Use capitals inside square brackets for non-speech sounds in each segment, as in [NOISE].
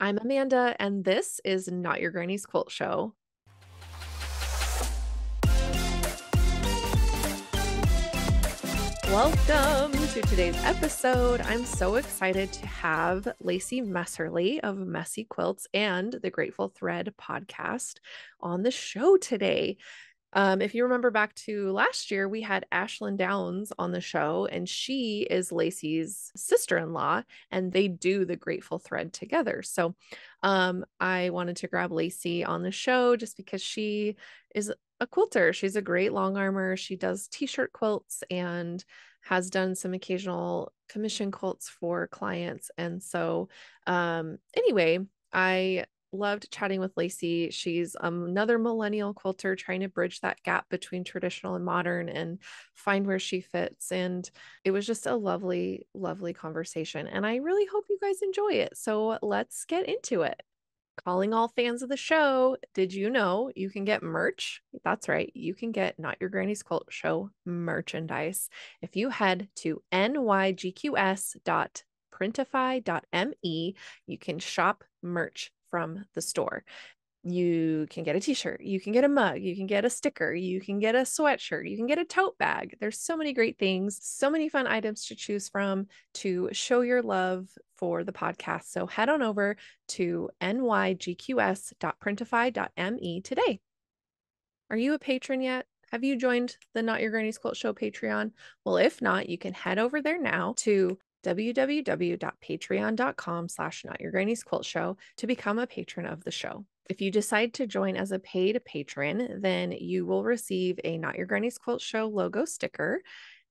I'm Amanda, and this is Not Your Granny's Quilt Show. Welcome to today's episode. I'm so excited to have Lacie Messerly of Messy Quilts and the Grateful Thread podcast on the show today. Um, if you remember back to last year, we had Ashelyn Downs on the show, and she is Lacie's sister in law, and they do the Grateful Thread together. So um, I wanted to grab Lacie on the show just because she is a quilter. She's a great long armor. She does t shirt quilts and has done some occasional commission quilts for clients. And so, um, anyway, I loved chatting with Lacie. She's um, another millennial quilter trying to bridge that gap between traditional and modern and find where she fits. And it was just a lovely, lovely conversation. And I really hope you guys enjoy it. So let's get into it. Calling all fans of the show, did you know you can get merch? That's right. You can get Not Your Granny's Quilt Show merchandise if you head to nygqs.printify.me. You can shop merch from the store. You can get a t shirt, you can get a mug, you can get a sticker, you can get a sweatshirt, you can get a tote bag. There's so many great things, so many fun items to choose from to show your love for the podcast. So head on over to nygqs.printify.me today. Are you a patron yet? Have you joined the Not Your Granny's Quilt Show Patreon? Well, if not, you can head over there now to www.patreon.com slash not your granny's quilt show to become a patron of the show. If you decide to join as a paid patron, then you will receive a Not Your Granny's Quilt Show logo sticker,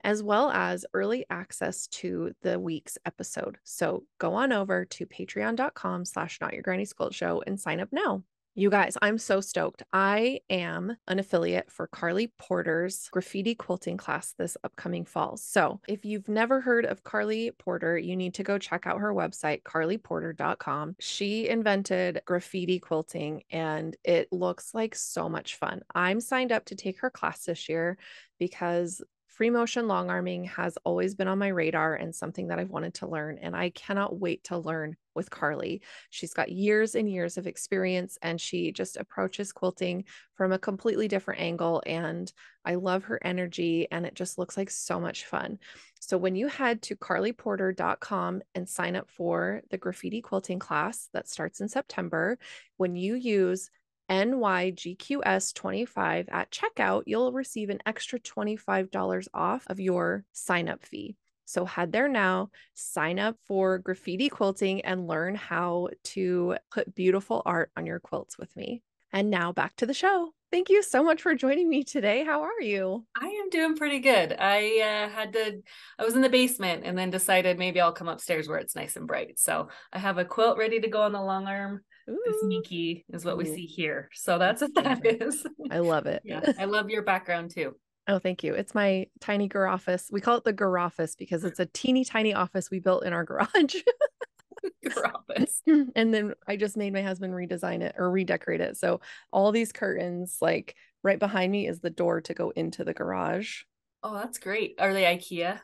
as well as early access to the week's episode. So go on over to patreon.com slash not your granny's quilt show and sign up now. You guys, I'm so stoked. I am an affiliate for Karlee Porter's graffiti quilting class this upcoming fall. So, if you've never heard of Karlee Porter, you need to go check out her website, karleeporter.com. She invented graffiti quilting and it looks like so much fun. I'm signed up to take her class this year because free motion long arming has always been on my radar and something that I've wanted to learn. And I cannot wait to learn with Karlee. She's got years and years of experience and she just approaches quilting from a completely different angle. And I love her energy and it just looks like so much fun. So when you head to karleeporter.com and sign up for the graffiti quilting class that starts in September, when you use NYGQS25 at checkout, you'll receive an extra $25 off of your sign up fee. So head there now, sign up for graffiti quilting, and learn how to put beautiful art on your quilts with me. And now back to the show. Thank you so much for joining me today. How are you? I am doing pretty good. I uh, had to, I was in the basement and then decided maybe I'll come upstairs where it's nice and bright. So I have a quilt ready to go on the long arm. Ooh. Sneaky is what we see here. So that's what that is. I love it. yeah. I love your background too. Oh, thank you. It's my tiny gar office. We call it the gar office because it's a teeny tiny office we built in our garage. [LAUGHS] [LAUGHS] gar office. and then I just made my husband redesign it or redecorate it. So all these curtains, like right behind me, is the door to go into the garage. Oh, that's great. Are they IKEA?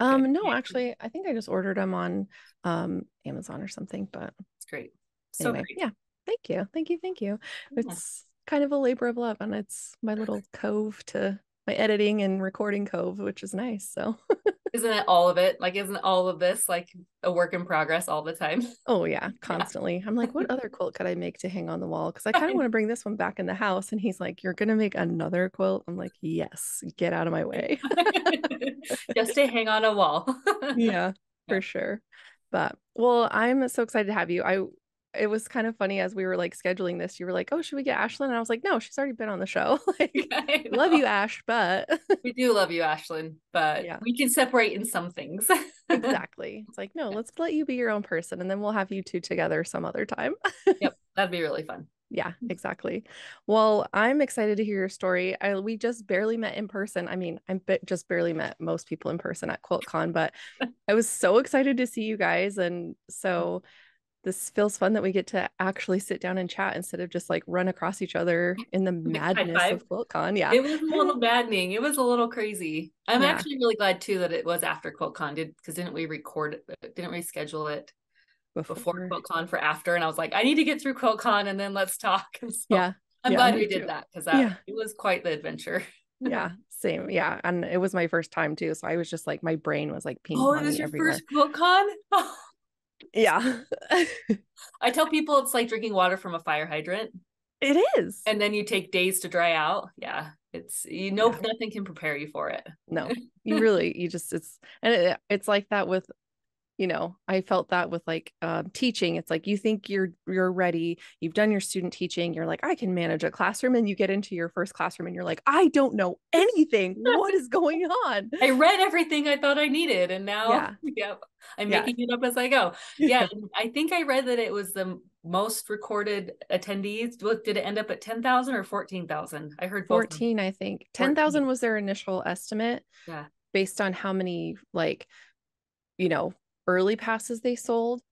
Um, no, actually, I think I just ordered them on um Amazon or something, but it's great. So anyway, great. yeah. Thank you. Thank you. Thank you. Yeah. It's kind of a labor of love and it's my little cove to my editing and recording cove, which is nice. So [LAUGHS] isn't it all of it? Like, isn't all of this like a work in progress all the time? [LAUGHS] Oh yeah, constantly. Yeah. I'm like, what other quilt could I make to hang on the wall? Because I kind of want to bring this one back in the house. And he's like, You're gonna make another quilt? I'm like, Yes, get out of my way. [LAUGHS] Just to hang on a wall. yeah, for sure. But well, I'm so excited to have you. I it was kind of funny as we were like scheduling this. You were like, "Oh, should we get Ashelyn?" And I was like, "No, she's already been on the show. [LAUGHS] [LAUGHS] like, love you, Ash, but [LAUGHS] we do love you, Ashelyn. But yeah. we can separate in some things. exactly. It's like, no, let's let you be your own person, and then we'll have you two together some other time. yep, that'd be really fun. Yeah, mm. exactly. Well, I'm excited to hear your story. I we just barely met in person. I mean, I'm just barely met most people in person at QuiltCon, but I was so excited to see you guys, and mm. so this feels fun that we get to actually sit down and chat instead of just like run across each other in the madness of QuiltCon. Yeah. It was a little [LAUGHS] maddening. It was a little crazy. I'm yeah. actually really glad too that it was after QuiltCon did because didn't we record it? Didn't we schedule it before, before QuiltCon for after, and I was like, I need to get through QuiltCon and then let's talk. [LAUGHS] So yeah, I'm yeah, glad we did that because that yeah. it was quite the adventure. yeah, [LAUGHS] same. Yeah, and it was my first time too, so I was just like, my brain was like ping Oh, it was your everywhere. first QuiltCon. Yeah. [LAUGHS] I tell people it's like drinking water from a fire hydrant. It is. And then you take days to dry out. Yeah. It's you know yeah. nothing can prepare you for it. No. [LAUGHS] You really you just it's and it, it's like that with you know i felt that with like uh, teaching it's like you think you're you're ready you've done your student teaching you're like i can manage a classroom and you get into your first classroom and you're like i don't know anything. What is going on? [LAUGHS] I read everything i thought i needed and now yeah, [LAUGHS] yeah i'm yeah. making it up as i go. [LAUGHS] Yeah i think i read that it was the most recorded attendees did it end up at 10,000 or 14,000 i heard 14 i think. 10,000 was their initial estimate yeah. based on how many like you know early passes they sold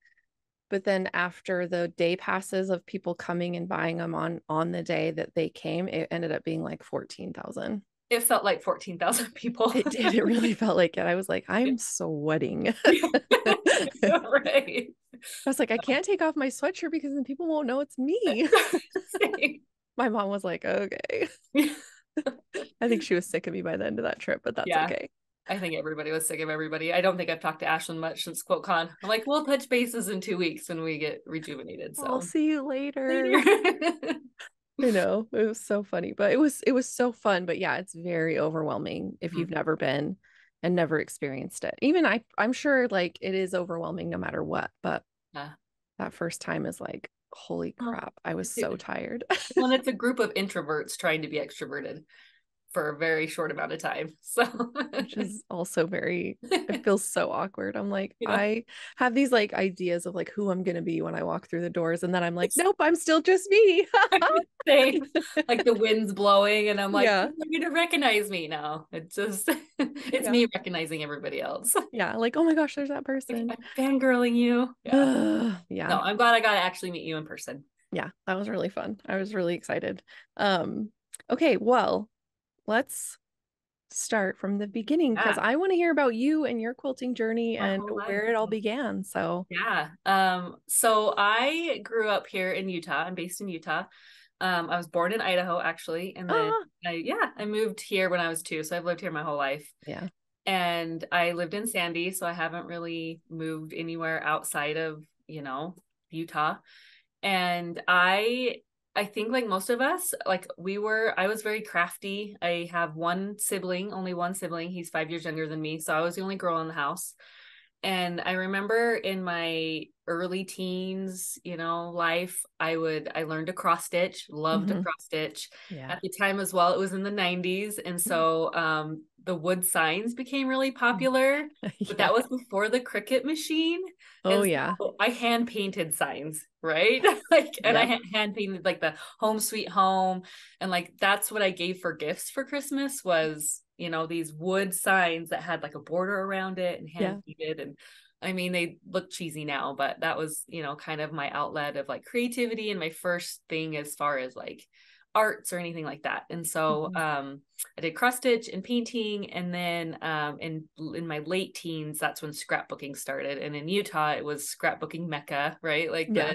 but then after the day passes of people coming and buying them on on the day that they came it ended up being like 14,000 it felt like 14,000 people. It did. It really felt like it. I was like i'm sweating. [LAUGHS] Right. I was like i can't take off my sweatshirt because then people won't know it's me. [LAUGHS] My mom was like okay. [LAUGHS] I think she was sick of me by the end of that trip but that's yeah. okay I think everybody was sick of everybody. I don't think I've talked to Ashelyn much since QuiltCon. I'm like, we'll touch bases in two weeks when we get rejuvenated. So I'll see you later. [LAUGHS] later. you know, it was so funny, but it was it was so fun. But yeah, it's very overwhelming if you've mm-hmm. never been and never experienced it. Even I, I'm sure like it is overwhelming no matter what. But yeah. that first time is like, holy crap! I was so tired. well, it's a [LAUGHS] group of introverts trying to be extroverted for a very short amount of time. [LAUGHS] So which is [LAUGHS] also very it [LAUGHS] feels so awkward. I'm like, know? I have these like ideas of like who I'm gonna be when I walk through the doors, and then I'm like, nope, I'm still just me. like the wind's blowing, and I'm like, yeah. you're gonna recognize me now. It's just it's yeah. me recognizing everybody else. Yeah, like, oh my gosh, there's that person. Like, fangirling you. Yeah. yeah. No, I'm glad I got to actually meet you in person. Yeah, that was really fun. I was really excited. Um, okay, well, let's start from the beginning because yeah. I want to hear about you and your quilting journey My and where it all began. So, yeah. Um, so I grew up here in Utah. I'm based in Utah. Um, I was born in Idaho actually, and then ah. I, yeah, I moved here when I was two. So I've lived here my whole life. Yeah. And I lived in Sandy, so I haven't really moved anywhere outside of, you know, Utah. And I I think like most of us, like we were, I was very crafty. I have one sibling, only one sibling. He's five years younger than me. So I was the only girl in the house. And I remember in my early teens, you know, life, I would I learned to cross stitch, loved mm-hmm. to cross stitch. Yeah. At the time as well, it was in the 90s. And mm-hmm. so um the wood signs became really mm-hmm. popular. [LAUGHS] yeah. But that was before the Cricut machine. Oh and yeah. I hand painted signs, right? [LAUGHS] like and yeah. I hand painted like the home sweet home. And like that's what I gave for gifts for Christmas was you know these wood signs that had like a border around it and hand painted yeah. and I mean, they look cheesy now, but that was, you know, kind of my outlet of like creativity and my first thing as far as like arts or anything like that. And so mm-hmm. um, I did cross stitch and painting. And then um, in, in my late teens, that's when scrapbooking started. And in Utah, it was scrapbooking mecca, right? Like yeah.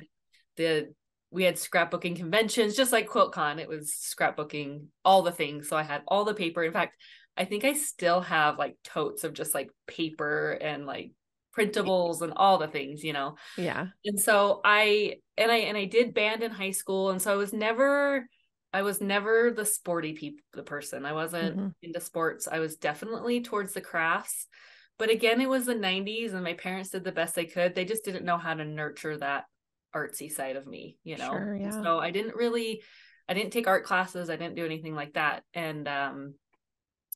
the, the, we had scrapbooking conventions, just like QuiltCon. It was scrapbooking all the things. So I had all the paper. In fact, I think I still have like totes of just like paper and like printables and all the things, you know. Yeah. And so I and I and I did band in high school and so I was never I was never the sporty people the person. I wasn't mm-hmm. into sports. I was definitely towards the crafts. But again, it was the 90s and my parents did the best they could. They just didn't know how to nurture that artsy side of me, you know. Sure, yeah. So I didn't really I didn't take art classes. I didn't do anything like that. And um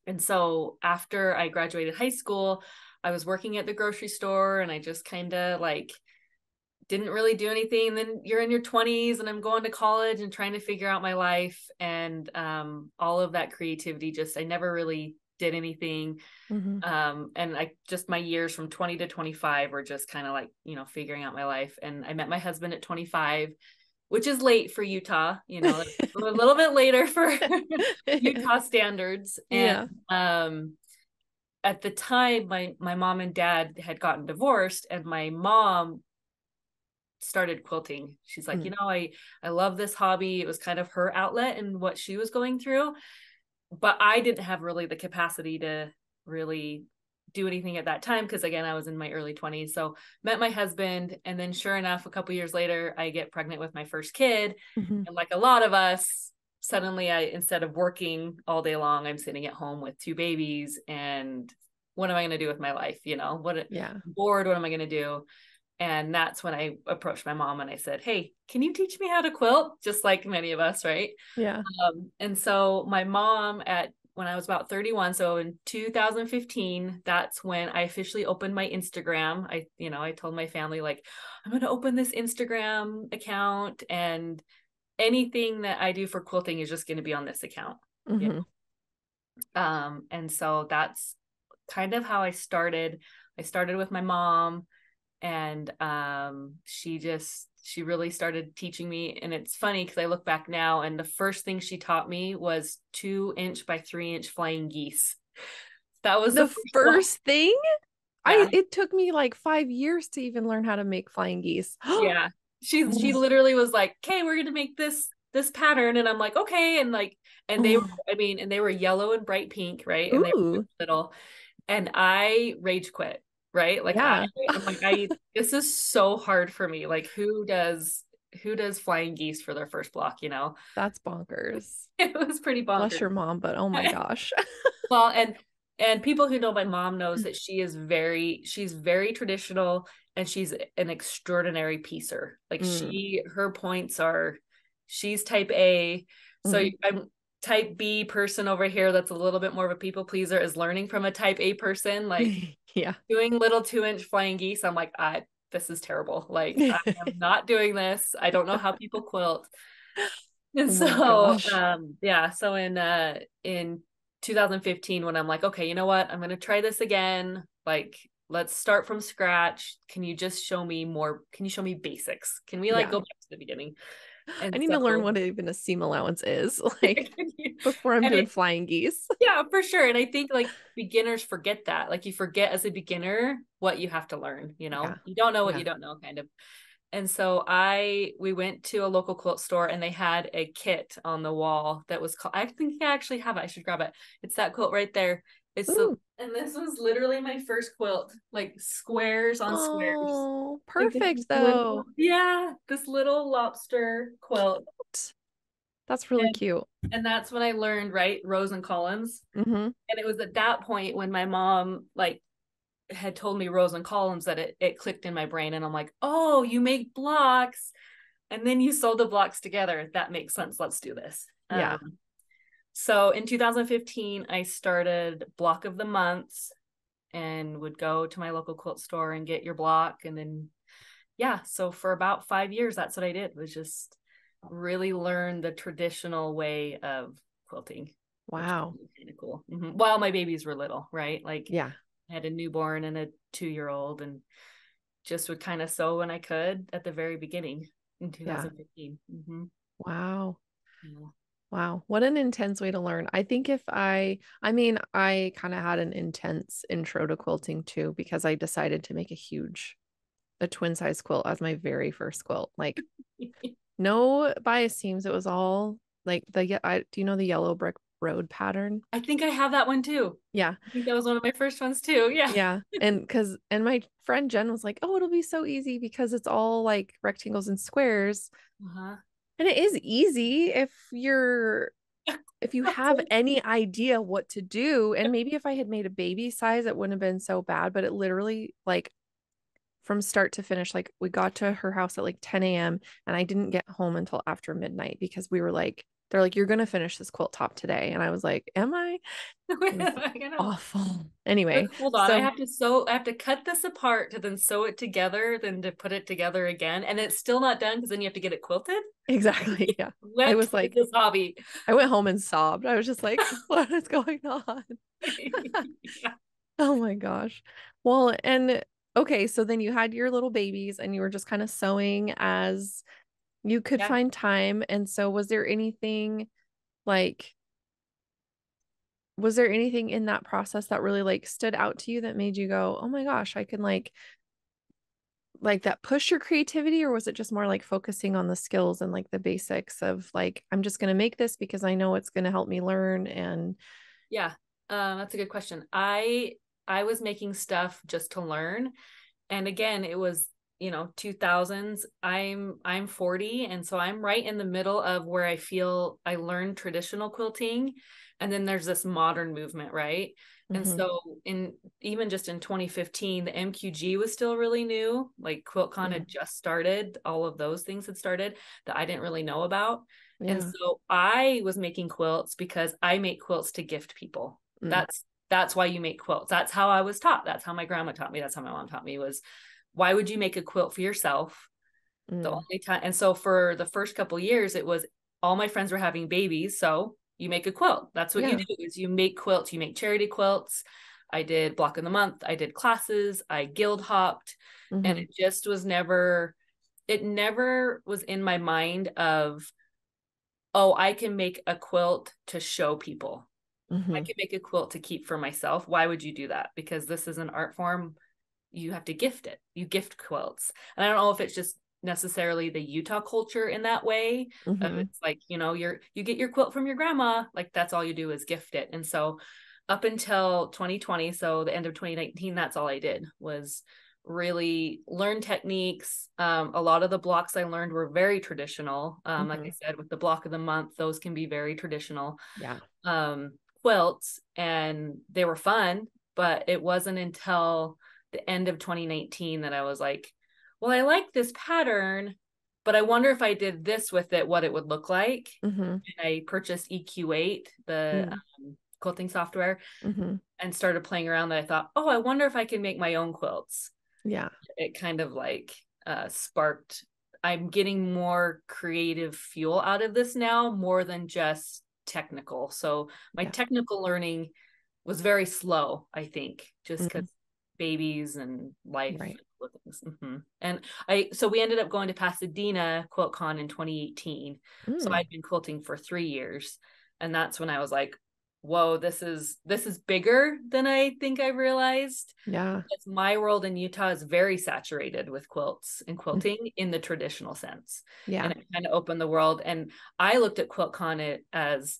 and so after I graduated high school, I was working at the grocery store and I just kind of like didn't really do anything. And then you're in your 20s and I'm going to college and trying to figure out my life and um, all of that creativity just I never really did anything. Mm-hmm. Um, and I just my years from 20 to 25 were just kind of like, you know, figuring out my life. And I met my husband at 25 which is late for Utah, you know, [LAUGHS] a little bit later for [LAUGHS] Utah standards. And yeah. um at the time my my mom and dad had gotten divorced and my mom started quilting. She's like, mm. you know, I I love this hobby. It was kind of her outlet and what she was going through. But I didn't have really the capacity to really do anything at that time because again, I was in my early 20s. So met my husband and then sure enough a couple years later I get pregnant with my first kid. Mm-hmm. And like a lot of us, suddenly I instead of working all day long, I'm sitting at home with two babies and what am I going to do with my life, you know? What yeah. bored, what am I going to do? And that's when I approached my mom and I said, Hey, can you teach me how to quilt? Just like many of us, right? Yeah. Um, and so my mom at when I was about 31, so in 2015, that's when I officially opened my Instagram. I, you know, I told my family, like, I'm going to open this Instagram account and anything that I do for quilting is just going to be on this account. Mm-hmm. You know? Um, and so that's kind of how I started. I started with my mom and um, she just she really started teaching me. And it's funny because i look back now and the first thing she taught me was two inch by three inch flying geese. That was the, the first, first thing? Yeah. i it took me like five years to even learn how to make flying geese. [GASPS] Yeah. She she literally was like okay we're gonna make this this pattern. And i'm like okay. And like and they were oh. i mean and they were yellow and bright pink right? And Ooh. they were little. And i rage quit right? Like yeah. I, i'm like i this is so hard for me. Like who does who does flying geese for their first block you know? [LAUGHS] That's bonkers. [LAUGHS] It was pretty bonkers. bless your mom but oh my [LAUGHS] gosh. Well and and people who know my mom knows that she is very she's very traditional and she's an extraordinary piecer. Like mm. she her points are she's type a. So mm. i'm type b person over here that's a little bit more of a people pleaser is learning from a type a person like [LAUGHS] yeah. doing little two inch flying geese i'm like i this is terrible. Like i am [LAUGHS] not doing this. I don't know how people quilt. And oh so um yeah so in uh in 2015 when i'm like okay you know what? I'm gonna try this again. Like let's start from scratch. Can you just show me more can you show me basics? Can we like yeah. go back to the beginning and I need so, to learn what even a seam allowance is, [LAUGHS] like [LAUGHS] before I'm doing it, flying geese. [LAUGHS] Yeah, for sure. And I think like beginners forget that. Like you forget as a beginner what you have to learn, you know. Yeah. You don't know what yeah. you don't know, kind of. And so I we went to a local quilt store and they had a kit on the wall that was called I think I actually have it. I should grab it. It's that quilt right there. It's so, and this was literally my first quilt, like squares on squares. Oh, perfect like though. Little, yeah, this little lobster quilt. That's really and, cute. And that's when I learned, right, rows and columns. Mm-hmm. And it was at that point when my mom like had told me rows and columns that it it clicked in my brain, and I'm like, oh, you make blocks, and then you sew the blocks together. That makes sense. Let's do this. Yeah. Um, so in 2015, I started block of the months and would go to my local quilt store and get your block. And then, yeah, so for about five years, that's what I did was just really learn the traditional way of quilting. Wow. Kind of cool. Mm-hmm. While my babies were little, right? Like, yeah, I had a newborn and a two year old and just would kind of sew when I could at the very beginning in 2015. Yeah. Mm-hmm. Wow. Yeah. Wow, what an intense way to learn. I think if I, I mean, I kind of had an intense intro to quilting too, because I decided to make a huge, a twin size quilt as my very first quilt. Like, [LAUGHS] no bias seams. It was all like the, I, do you know the yellow brick road pattern? I think I have that one too. Yeah. I think that was one of my first ones too. Yeah. Yeah. And cause, and my friend Jen was like, oh, it'll be so easy because it's all like rectangles and squares. Uh-huh and it is easy if you're if you have any idea what to do. And maybe if i had made a baby size it wouldn't have been so bad but it literally like from start to finish like we got to her house at like 10 a.m and i didn't get home until after midnight because we were like they're like, you're gonna finish this quilt top today, and I was like, am I? [LAUGHS] [LAUGHS] awful. Anyway, [LAUGHS] hold on, so, I have to sew. I have to cut this apart to then sew it together, then to put it together again, and it's still not done because then you have to get it quilted. Exactly. Yeah. I was like this hobby. I went home and sobbed. I was just like, what is going on? yeah. Oh my gosh. Well, and okay, so then you had your little babies, and you were just kind of sewing as you could yeah. find time. And so, was there anything like, was there anything in that process that really like stood out to you that made you go, oh my gosh, I can like like that push your creativity or was it just more like focusing on the skills and like the basics of like i'm just going to make this because i know it's going to help me learn and yeah um, that's a good question i i was making stuff just to learn and again it was you know 2000s i'm i'm 40 and so i'm right in the middle of where i feel i learned traditional quilting and then there's this modern movement right and mm-hmm. so in even just in 2015, the MQG was still really new. Like QuiltCon had just started. All of those things had started that I didn't really know about. Yeah. And so I was making quilts because I make quilts to gift people. Mm. That's that's why you make quilts. That's how I was taught. That's how my grandma taught me. That's how my mom taught me was why would you make a quilt for yourself? Mm. The only time and so for the first couple years it was all my friends were having babies, so you make a quilt. That's what yeah. you do is you make quilts, you make charity quilts. I did block of the month, I did classes, I guild hopped, mm-hmm. and it just was never it never was in my mind of oh, I can make a quilt to show people. Mm-hmm. I can make a quilt to keep for myself. Why would you do that? Because this is an art form you have to gift it. You gift quilts. And I don't know if it's just necessarily the Utah culture in that way. Mm-hmm. it's like, you know, you're you get your quilt from your grandma, like that's all you do is gift it. And so up until 2020, so the end of 2019, that's all I did was really learn techniques. Um, a lot of the blocks I learned were very traditional. Um, mm-hmm. like I said, with the block of the month, those can be very traditional. Yeah. Um, quilts and they were fun, but it wasn't until the end of 2019 that I was like, well, I like this pattern, but I wonder if I did this with it, what it would look like. Mm-hmm. And I purchased EQ8, the mm. um, quilting software, mm-hmm. and started playing around. That I thought, oh, I wonder if I can make my own quilts. Yeah. It kind of like uh, sparked. I'm getting more creative fuel out of this now, more than just technical. So my yeah. technical learning was very slow, I think, just because mm-hmm. babies and life right things. Mm-hmm. And I, so we ended up going to Pasadena Quilt Con in 2018. Mm. So I'd been quilting for three years. And that's when I was like, whoa, this is, this is bigger than I think I realized. Yeah. Because my world in Utah is very saturated with quilts and mm. quilting mm-hmm. in the traditional sense. Yeah. And it kind of opened the world. And I looked at quilt QuiltCon as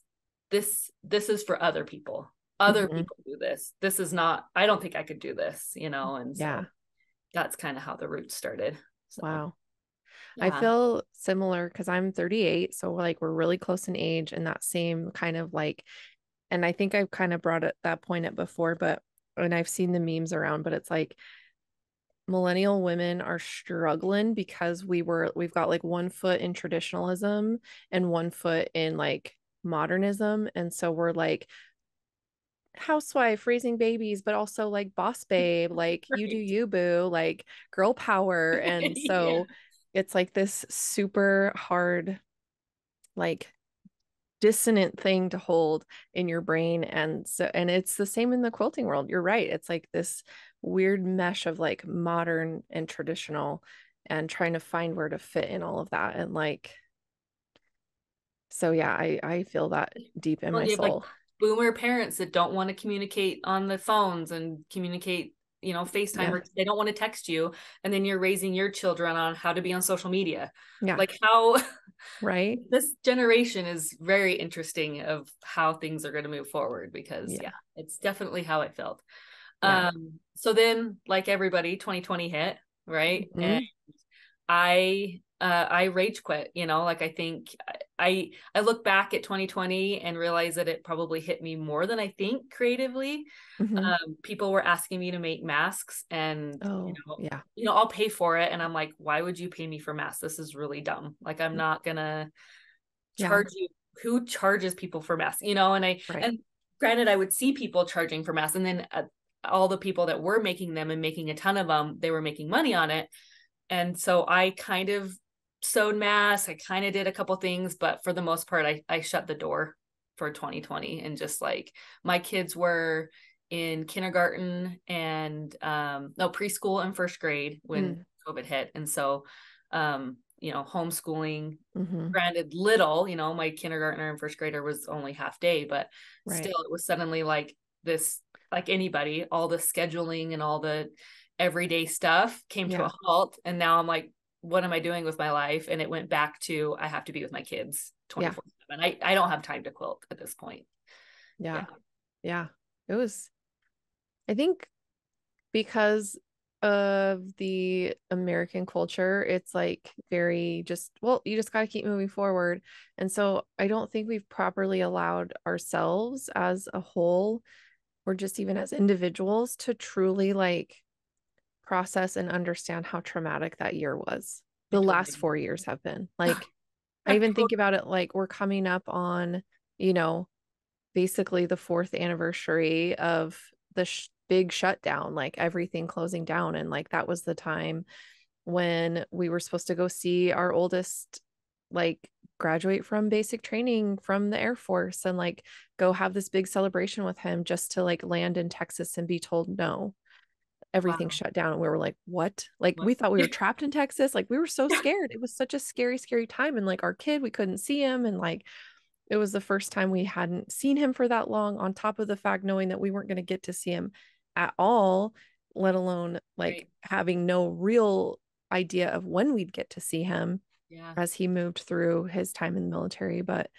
this, this is for other people other mm-hmm. people do this this is not i don't think i could do this you know and so yeah that's kind of how the roots started. So, wow. Yeah. I feel similar because I'm 38. So, like, we're really close in age and that same kind of like, and I think I've kind of brought it, that point up before, but, and I've seen the memes around, but it's like, millennial women are struggling because we were we've got like one foot in traditionalism and one foot in like modernism and so we're like housewife raising babies but also like boss [LAUGHS] babe like right. you do you boo like girl power [LAUGHS] and so yeah. it's like this super hard like dissonant thing to hold in your brain and so and it's the same in the quilting world you're right it's like this weird mesh of like modern and traditional and trying to find where to fit in all of that and like so yeah i i feel that deep in well, my soul like boomer parents that don't want to communicate on the phones and communicate you know facetime yeah. or they don't want to text you and then you're raising your children on how to be on social media. Yeah. Like how right? [LAUGHS] this generation is very interesting of how things are going to move forward because yeah, yeah it's definitely how it felt. Yeah. um so then like everybody 2020 hit right? Mm-hmm. and i uh, I rage quit, you know, like I think I I look back at 2020 and realize that it probably hit me more than I think creatively. Mm-hmm. Um, people were asking me to make masks and oh, you know, yeah, you know, I'll pay for it. And I'm like, why would you pay me for masks? This is really dumb. Like I'm mm. not gonna charge yeah. you. Who charges people for masks? You know, and I right. and granted, I would see people charging for masks, and then uh, all the people that were making them and making a ton of them, they were making money on it. And so I kind of sewed masks. I kind of did a couple things, but for the most part, I, I shut the door for 2020 and just like my kids were in kindergarten and um no preschool and first grade when mm. COVID hit. And so um, you know, homeschooling, mm-hmm. granted little, you know, my kindergartner and first grader was only half day, but right. still it was suddenly like this, like anybody, all the scheduling and all the everyday stuff came yeah. to a halt and now i'm like what am i doing with my life and it went back to i have to be with my kids 24 yeah. 7 I, I don't have time to quilt at this point yeah. yeah yeah it was i think because of the American culture, it's like very just, well, you just got to keep moving forward. And so I don't think we've properly allowed ourselves as a whole, or just even as individuals, to truly like process and understand how traumatic that year was. The last four years have been [SIGHS] like, I even think about it like we're coming up on, you know, basically the fourth anniversary of the sh- big shutdown, like everything closing down. And like that was the time when we were supposed to go see our oldest, like graduate from basic training from the Air Force and like go have this big celebration with him just to like land in Texas and be told no. Everything wow. shut down. And we were like, what? Like, what? we thought we were [LAUGHS] trapped in Texas. Like, we were so [LAUGHS] scared. it was such a scary, scary time. And like, our kid, we couldn't see him. And like, it was the first time we hadn't seen him for that long, on top of the fact knowing that we weren't going to get to see him at all, let alone like right. having no real idea of when we'd get to see him yeah. as he moved through his time in the military. But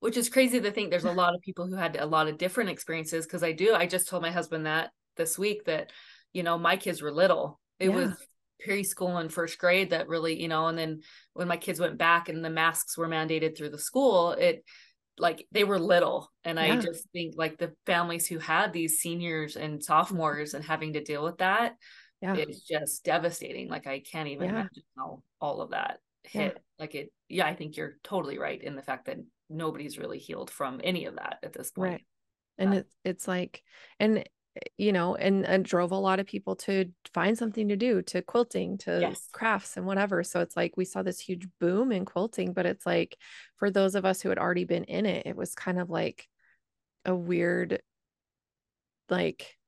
which is crazy to think there's a [LAUGHS] lot of people who had a lot of different experiences because I do. I just told my husband that this week that, you know, my kids were little. It yeah. was preschool and first grade that really, you know, and then when my kids went back and the masks were mandated through the school, it like they were little and yeah. i just think like the families who had these seniors and sophomores and having to deal with that yeah. it's just devastating like i can't even yeah. imagine how all of that hit yeah. like it yeah i think you're totally right in the fact that nobody's really healed from any of that at this point right and uh, it's it's like and you know, and, and drove a lot of people to find something to do, to quilting, to yes. crafts and whatever. So it's like we saw this huge boom in quilting, but it's like for those of us who had already been in it, it was kind of like a weird, like,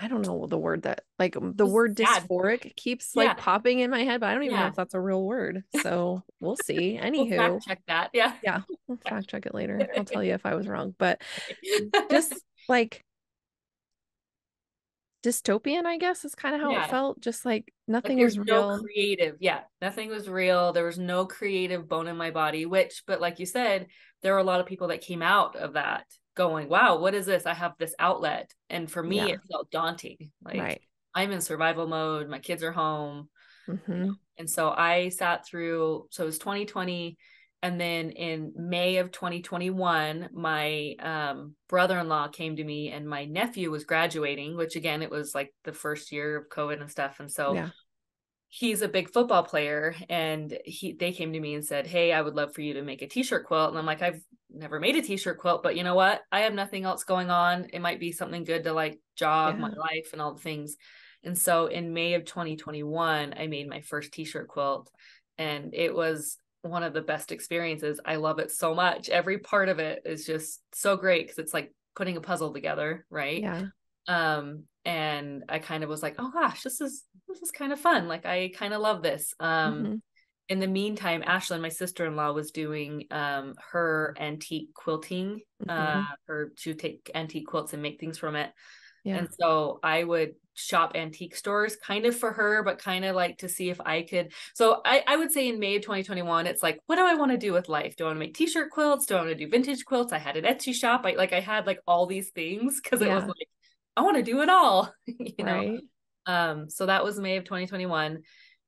I don't know the word that like um, the word sad. dysphoric keeps like yeah. popping in my head, but I don't even yeah. know if that's a real word. [LAUGHS] So we'll see. Anywho, we'll check that. Yeah. Yeah. We'll fact check it later. I'll tell [LAUGHS] you if I was wrong. But [LAUGHS] just like dystopian, I guess is kind of how yeah. it felt. Just like nothing like was real. No creative. Yeah. Nothing was real. There was no creative bone in my body, which, but like you said, there were a lot of people that came out of that going, wow, what is this? I have this outlet. And for me, yeah. it felt daunting. Like right. I'm in survival mode. My kids are home. Mm-hmm. And so I sat through, so it was 2020 and then in May of 2021, my um, brother-in-law came to me, and my nephew was graduating. Which again, it was like the first year of COVID and stuff, and so yeah. he's a big football player. And he they came to me and said, "Hey, I would love for you to make a t-shirt quilt." And I'm like, "I've never made a t-shirt quilt, but you know what? I have nothing else going on. It might be something good to like jog yeah. my life and all the things." And so in May of 2021, I made my first t-shirt quilt, and it was one of the best experiences. I love it so much. Every part of it is just so great because it's like putting a puzzle together, right? Yeah. Um, and I kind of was like, oh gosh, this is this is kind of fun. Like I kind of love this. Um mm-hmm. in the meantime, Ashelyn, my sister-in-law, was doing um her antique quilting. Mm-hmm. Uh her to take antique quilts and make things from it. Yeah. And so I would shop antique stores kind of for her, but kind of like to see if I could. So I, I would say in May of 2021, it's like, what do I want to do with life? Do I want to make t-shirt quilts? Do I want to do vintage quilts? I had an Etsy shop. I like I had like all these things because yeah. it was like, I want to do it all. [LAUGHS] you know. Right. Um, so that was May of 2021.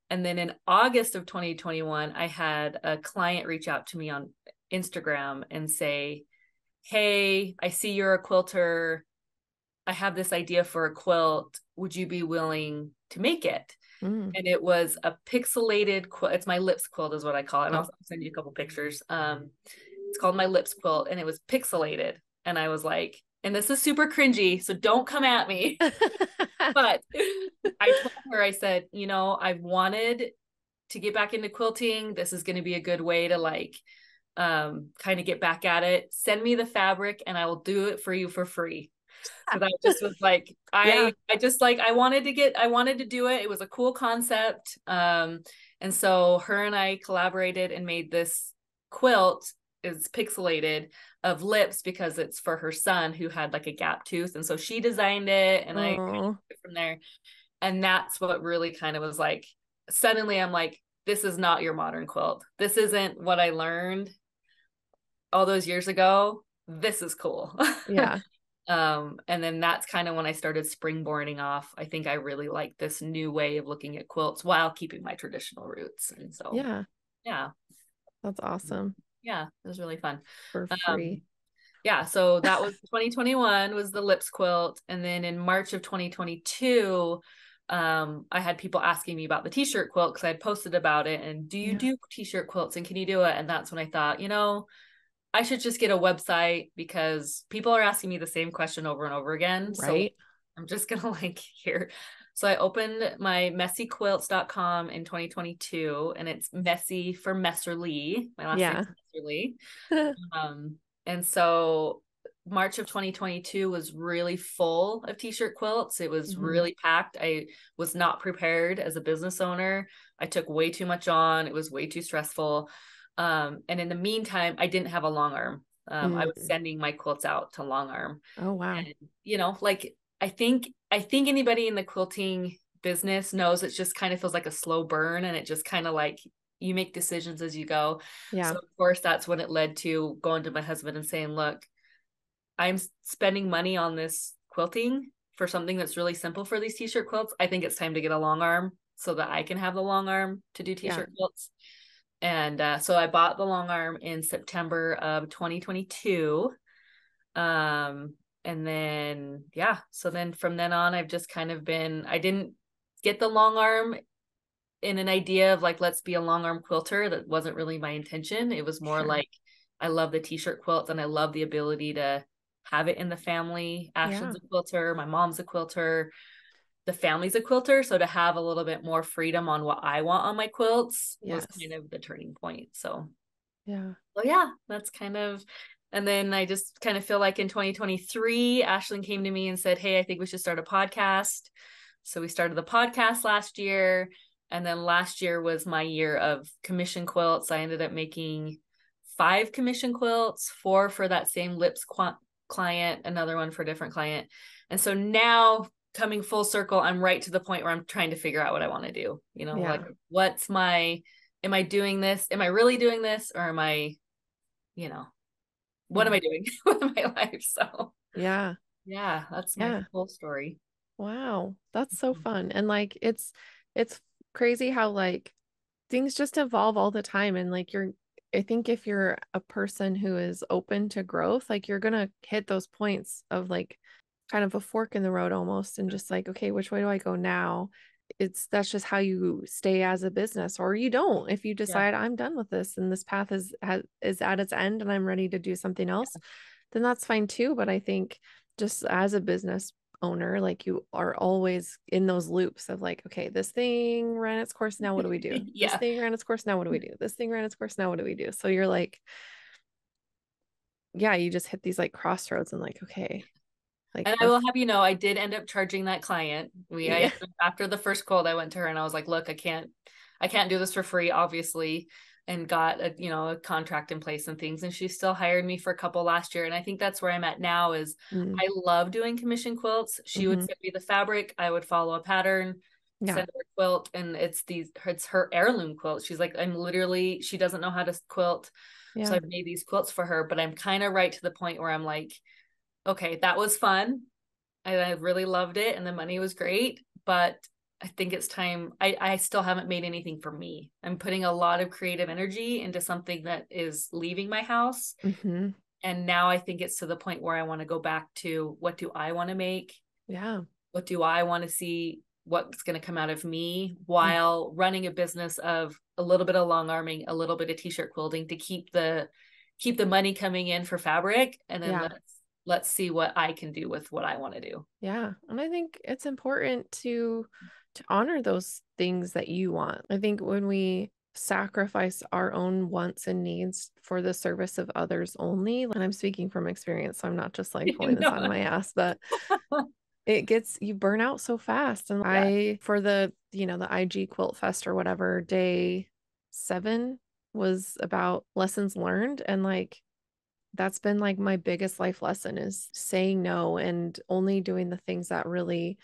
And then in August of 2021, I had a client reach out to me on Instagram and say, Hey, I see you're a quilter I have this idea for a quilt. Would you be willing to make it? Mm. And it was a pixelated quilt. It's my lips quilt, is what I call it. And I'll send you a couple pictures. Um, it's called my lips quilt, and it was pixelated. And I was like, and this is super cringy, so don't come at me. [LAUGHS] but I told her, I said, you know, I've wanted to get back into quilting. This is going to be a good way to like um kind of get back at it. Send me the fabric and I will do it for you for free so that just was like i yeah. i just like i wanted to get i wanted to do it. It was a cool concept. Um and so her and i collaborated and made this quilt is pixelated of lips because it's for her son who had like a gap tooth. And so she designed it and Aww. I from there. And that's what really kind of was like suddenly I'm like this is not your modern quilt. This isn't what I learned all those years ago. This is cool. [LAUGHS] Yeah um and then that's kind of when I started springboarding off. I think I really like this new way of looking at quilts while keeping my traditional roots. And so yeah. yeah. That's awesome. Yeah it was really fun. For free. um, yeah so that was [LAUGHS] 2021 was the lips quilt. And then in march of 2022 um, I had people asking me about the t-shirt quilt because I had posted about it and do you yeah. do t-shirt quilts and can you do it? And that's when I thought, you know, I should just get a website because people are asking me the same question over and over again. Right. So I'm just gonna [LAUGHS] link here. So I opened my messyquilts.com in 2022 and it's messy for Messerly. My last yeah. name is Messerly. [LAUGHS] um, and so March of 2022 was really full of t-shirt quilts. It was mm-hmm. really packed. I was not prepared as a business owner. I took way too much on. It was way too stressful. Um, and in the meantime, I didn't have a long arm. Um, mm-hmm. I was mm. sending my quilts out to long arm. Oh wow. And, you know, like I think I think anybody in the quilting business knows it just kind of feels like a slow burn and it just kind of like you make decisions as you go. Yeah. So of course that's when it led to going to my husband and saying, look, I'm spending money on this quilting for something that's really simple for these t-shirt quilts. I think it's time to get a long arm so that I can have the long arm to do t-shirt yeah. quilts. And uh, so I bought the long arm in September of 2022. Um, and then yeah so then from then on i've just kind of been i didn't get the long arm in an idea of like let's be a long arm quilter that wasn't really my intention it was more sure. like i love the t-shirt quilts and i love the ability to have it in the family ashelyn's yeah. a quilter my mom's a quilter the family's a quilter so to have a little bit more freedom on what i want on my quilts yes. was kind of the turning point so yeah well yeah that's kind of and then I just kind of feel like in 2023, Ashelyn came to me and said, Hey, I think we should start a podcast. So we started the podcast last year. And then last year was my year of commission quilts. I ended up making five commission quilts, four for that same lips qu- client, another one for a different client. And so now coming full circle, I'm right to the point where I'm trying to figure out what I want to do. You know, yeah. like what's my, am I doing this? Am I really doing this? Or am I, you know, what am I doing [LAUGHS] with my life? So yeah. Yeah, that's my yeah. whole story. Wow. That's so mm-hmm. fun. And like it's it's crazy how like things just evolve all the time and like you're I think if you're a person who is open to growth, like you're gonna hit those points of like kind of a fork in the road almost and just like, okay, which way do I go now? it's that's just how you stay as a business or you don't if you decide yeah. i'm done with this and this path is has, is at its end and i'm ready to do something else yeah. then that's fine too but i think just as a business owner like you are always in those loops of like okay this thing ran its course now what do we [LAUGHS] do yeah. this thing ran its course now what do we mm-hmm. do this thing ran its course now what do we do so you're like yeah you just hit these like crossroads and like okay like, and I will have you know, I did end up charging that client. We yeah. I, after the first cold, I went to her and I was like, "Look, I can't, I can't do this for free, obviously." And got a you know a contract in place and things, and she still hired me for a couple last year. And I think that's where I'm at now. Is mm. I love doing commission quilts. She mm-hmm. would send me the fabric, I would follow a pattern, yeah. send her a quilt, and it's these it's her heirloom quilt. She's like, I'm literally she doesn't know how to quilt, yeah. so I've made these quilts for her. But I'm kind of right to the point where I'm like okay, that was fun. I, I really loved it and the money was great, but I think it's time. I, I still haven't made anything for me. I'm putting a lot of creative energy into something that is leaving my house. Mm-hmm. And now I think it's to the point where I want to go back to what do I want to make? Yeah. What do I want to see? What's going to come out of me while mm-hmm. running a business of a little bit of long arming, a little bit of t-shirt quilting to keep the keep the money coming in for fabric and then yeah. let's let's see what I can do with what I want to do. Yeah. And I think it's important to to honor those things that you want. I think when we sacrifice our own wants and needs for the service of others only, and I'm speaking from experience, so I'm not just like [LAUGHS] pulling this out of my ass, but [LAUGHS] it gets you burn out so fast. And yeah. I for the, you know, the IG quilt fest or whatever, day seven, was about lessons learned and like that's been like my biggest life lesson is saying no and only doing the things that really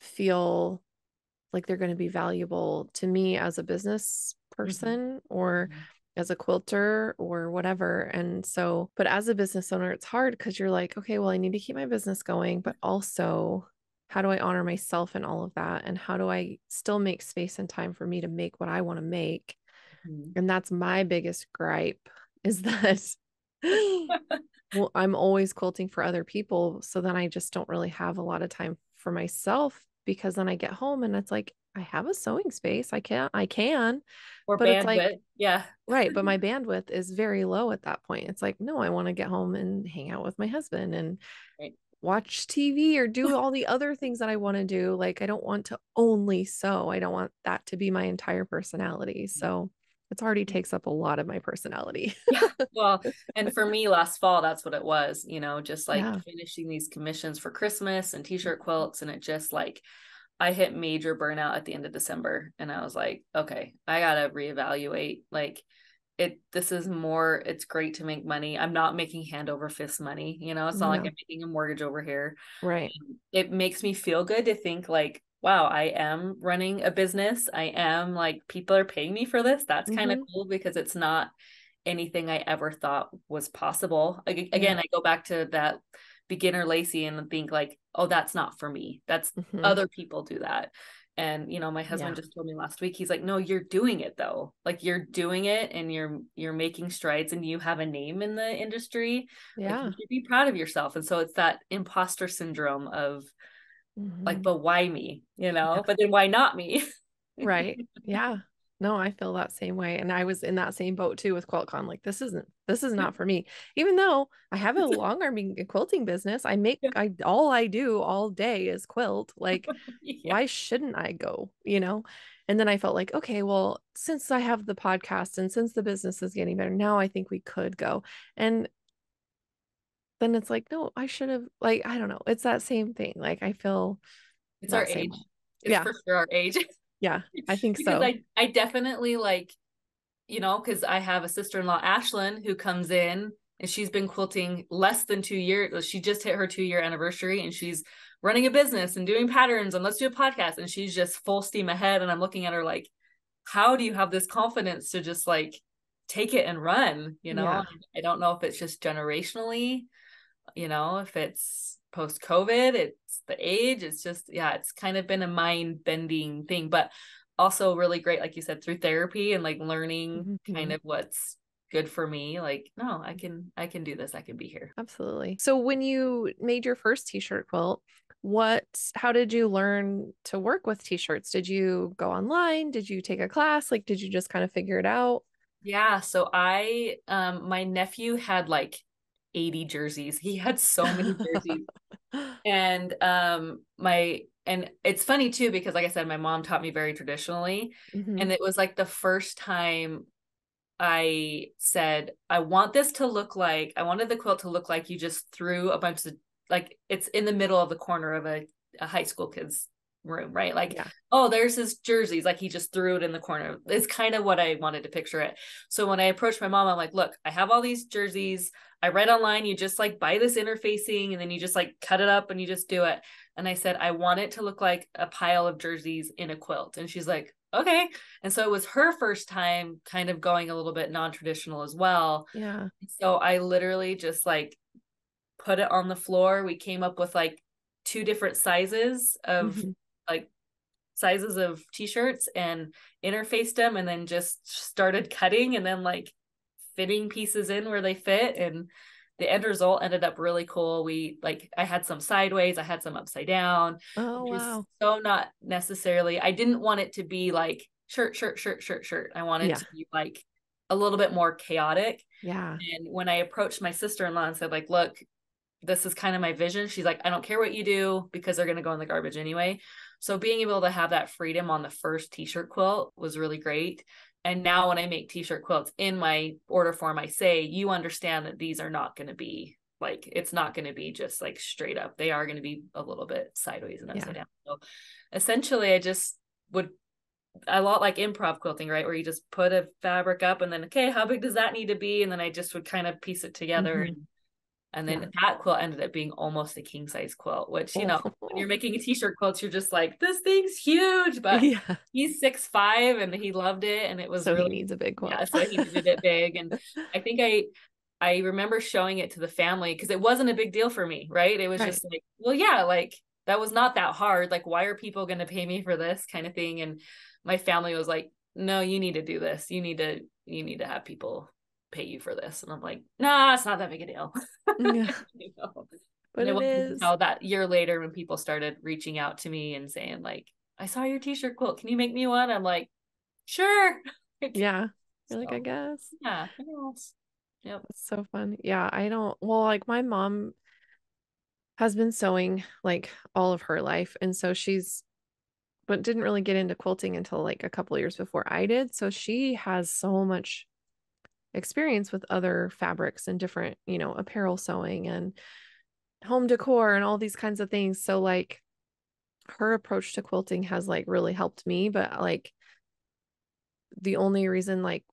feel like they're going to be valuable to me as a business mm-hmm. person mm-hmm. or as a quilter or whatever. And so, but as a business owner, it's hard because you're like, okay, well, I need to keep my business going, but also, how do I honor myself in all of that? And how do I still make space and time for me to make what I want to make? Mm-hmm. And that's my biggest gripe is [LAUGHS] that [GASPS] well, I'm always quilting for other people. So then I just don't really have a lot of time for myself because then I get home and it's like I have a sewing space. I can I can. Or but bandwidth. It's like, yeah. right. But my [LAUGHS] bandwidth is very low at that point. It's like, no, I want to get home and hang out with my husband and right. watch TV or do all the other things that I want to do. Like I don't want to only sew. I don't want that to be my entire personality. So it's already mm. takes up a lot of my personality. [LAUGHS] yeah. Well, and for me last fall, that's what it was, you know, just like yeah. finishing these commissions for Christmas and mm-hmm. t-shirt quilts. And it just like, I hit major burnout at the end of December and I was like, okay, I got to reevaluate. Like, it, this is more, it's great to make money. I'm not making hand over fist money. You know, it's not no. like I'm making a mortgage over here. Right. Um, it makes me feel good to think like, wow, I am running a business. I am like, people are paying me for this. That's kind of mm-hmm. cool because it's not anything I ever thought was possible. Again, yeah. I go back to that beginner Lacie and think like, oh, that's not for me. That's mm-hmm. other people do that. And you know, my husband yeah. just told me last week, he's like, no, you're doing it though. Like you're doing it and you're you're making strides and you have a name in the industry. Yeah. Like, you should be proud of yourself. And so it's that imposter syndrome of mm-hmm. like, but why me? You know, yeah. but then why not me? right. [LAUGHS] Yeah. No, I feel that same way. And I was in that same boat too with QuiltCon. Like, this isn't, this is not for me. Even though I have a long arming quilting business, I make, I, all I do all day is quilt. Like, [LAUGHS] yeah. why shouldn't I go? You know? And then I felt like, okay, well, since I have the podcast and since the business is getting better, now I think we could go. And then it's like, no, I should have like, I don't know. It's that same thing. Like I feel it's our age. It's yeah. for sure our age. [LAUGHS] Yeah, I think so. I, I definitely like, you know, because I have a sister-in-law, Ashelyn, who comes in and she's been quilting less than two years. Uh, she just hit her two-year anniversary and she's running a business and doing patterns and let's do a podcast. And she's just full steam ahead. And I'm looking at her like, how do you have this confidence to just like take it and run? You know, yeah. I don't know if it's just generationally you know, if it's post COVID, it's the age, it's just, yeah, it's kind of been a mind bending thing, but also really great, like you said, through therapy and like learning mm-hmm. kind of what's good for me like no i can i can do this i can be here. Absolutely. So when you made your first t-shirt quilt what how did you learn to work with t-shirts? Did you go online? Did you take a class? Like did you just kind of figure it out? Yeah so i um my nephew had like 80 jerseys. He had so many jerseys. [LAUGHS] and um my and it's funny too because like I said my mom taught me very traditionally mm-hmm. and it was like the first time I said I want this to look like I wanted the quilt to look like you just threw a bunch of like it's in the middle of the corner of a, a high school kid's room, right? Like, yeah. oh, there's his jerseys. Like he just threw it in the corner. It's kind of what I wanted to picture it. So when I approached my mom, I'm like, look, I have all these jerseys. I read online, you just like buy this interfacing and then you just like cut it up and you just do it. And I said, I want it to look like a pile of jerseys in a quilt. And she's like, okay. And so it was her first time kind of going a little bit non traditional as well. Yeah. So I literally just like put it on the floor. We came up with like two different sizes of mm-hmm like sizes of t-shirts and interfaced them and then just started cutting and then like fitting pieces in where they fit and the end result ended up really cool. We like I had some sideways, I had some upside down. Oh wow. So not necessarily I didn't want it to be like shirt, shirt, shirt, shirt, shirt. I wanted yeah. to be like a little bit more chaotic. Yeah. And when I approached my sister-in-law and said, like, look, this is kind of my vision, she's like, I don't care what you do because they're gonna go in the garbage anyway. So being able to have that freedom on the first t-shirt quilt was really great. And now when I make t-shirt quilts in my order form, I say, you understand that these are not going to be like it's not going to be just like straight up. They are going to be a little bit sideways and upside yeah. down. So essentially I just would a lot like improv quilting, right? Where you just put a fabric up and then, okay, how big does that need to be? And then I just would kind of piece it together. Mm-hmm. And, and then yeah. that quilt ended up being almost a king size quilt, which, you know, when you're oh. making a t-shirt quilt, you're just like, this thing's huge, but yeah. he's six, five and he loved it. And it was so really, he needs a big quilt. Yeah. So he needed it big. And [LAUGHS] I think I, I remember showing it to the family because it wasn't a big deal for me, right? It was right. just like, well, yeah, like that was not that hard. Like, why are people going to pay me for this kind of thing? And my family was like, no, you need to do this. You need to, you need to have people pay you for this. And I'm like, nah, it's not that big a deal. [LAUGHS] Yeah. you know? But and it, it is. that year later when people started reaching out to me and saying like, I saw your t-shirt quilt. Can you make me one? I'm like, sure. [LAUGHS] yeah. You're so, like, I guess. Yeah. Yep. It's so fun. Yeah. I don't, well, like my mom has been sewing like all of her life. And so she's, but didn't really get into quilting until like a couple years before I did. So she has so much experience with other fabrics and different, you know, apparel sewing and home decor and all these kinds of things. So like her approach to quilting has like really helped me, but uh, like the only reason like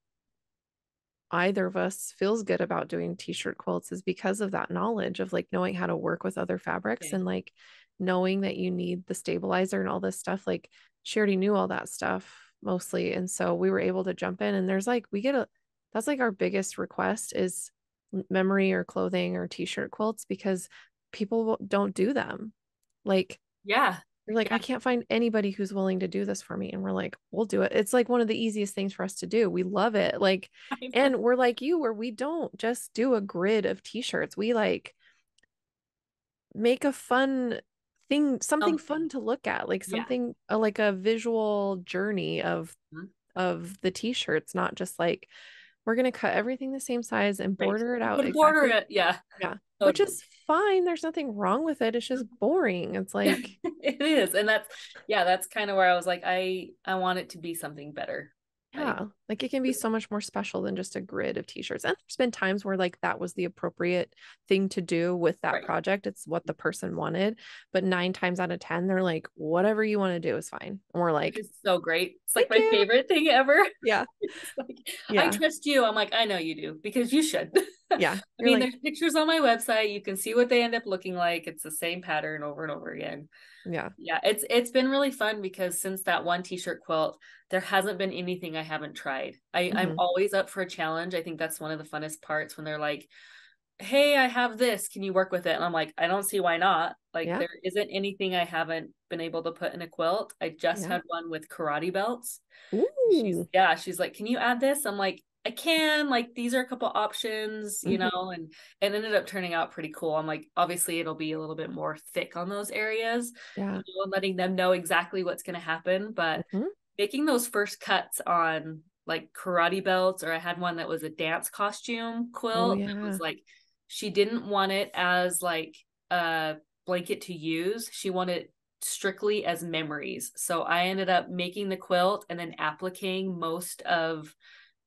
either of us feels good about doing t-shirt quilts is because of that knowledge of like knowing how to work with other fabrics okay. and like knowing that you need the stabilizer and all this stuff like she already knew all that stuff mostly and so we were able to jump in and there's like we get a that's like our biggest request is memory or clothing or t-shirt quilts because people don't do them like yeah you're like, yeah. I can't find anybody who's willing to do this for me. And we're like, we'll do it. It's like one of the easiest things for us to do. We love it. Like, [LAUGHS] and we're like you, where we don't just do a grid of t shirts. We like make a fun thing, something, fun to look at, like something yeah. uh, like a visual journey of, mm-hmm. of the t shirts, not just like, we're going to cut everything the same size and border right. it out. Exactly. Border it. Yeah. Yeah. Totally. Which is fine. There's nothing wrong with it. It's just boring. It's [LAUGHS] like it is. And that's yeah, that's kind of where I was like, I I want it to be something better. Yeah. Like, like it can be so much more special than just a grid of t-shirts. And there's been times where like that was the appropriate thing to do with that right. project. It's what the mm-hmm. person wanted. But nine times out of ten, they're like, whatever you want to do is fine. And we're like, it's so great. It's like my you. favorite thing ever. [LAUGHS] Yeah. like, yeah. I trust you. I'm like, I know you do because you should. [LAUGHS] Yeah. I mean, like, there's pictures on my website. You can see what they end up looking like. It's the same pattern over and over again. Yeah. Yeah. It's it's been really fun because since that one t-shirt quilt, there hasn't been anything I haven't tried. I, mm-hmm. I'm always up for a challenge. I think that's one of the funnest parts when they're like, Hey, I have this. Can you work with it? And I'm like, I don't see why not. Like yeah. there isn't anything I haven't been able to put in a quilt. I just yeah. had one with karate belts. She's, yeah, she's like, Can you add this? I'm like, I can like these are a couple options, you mm-hmm. know, and it ended up turning out pretty cool. I'm like, obviously it'll be a little bit more thick on those areas, yeah, you know, and letting them know exactly what's going to happen. But mm-hmm making those first cuts on like karate belts, or I had one that was a dance costume quilt. Oh, yeah. It was like she didn't want it as like a blanket to use. She wanted strictly as memories. So I ended up making the quilt and then appliquing most of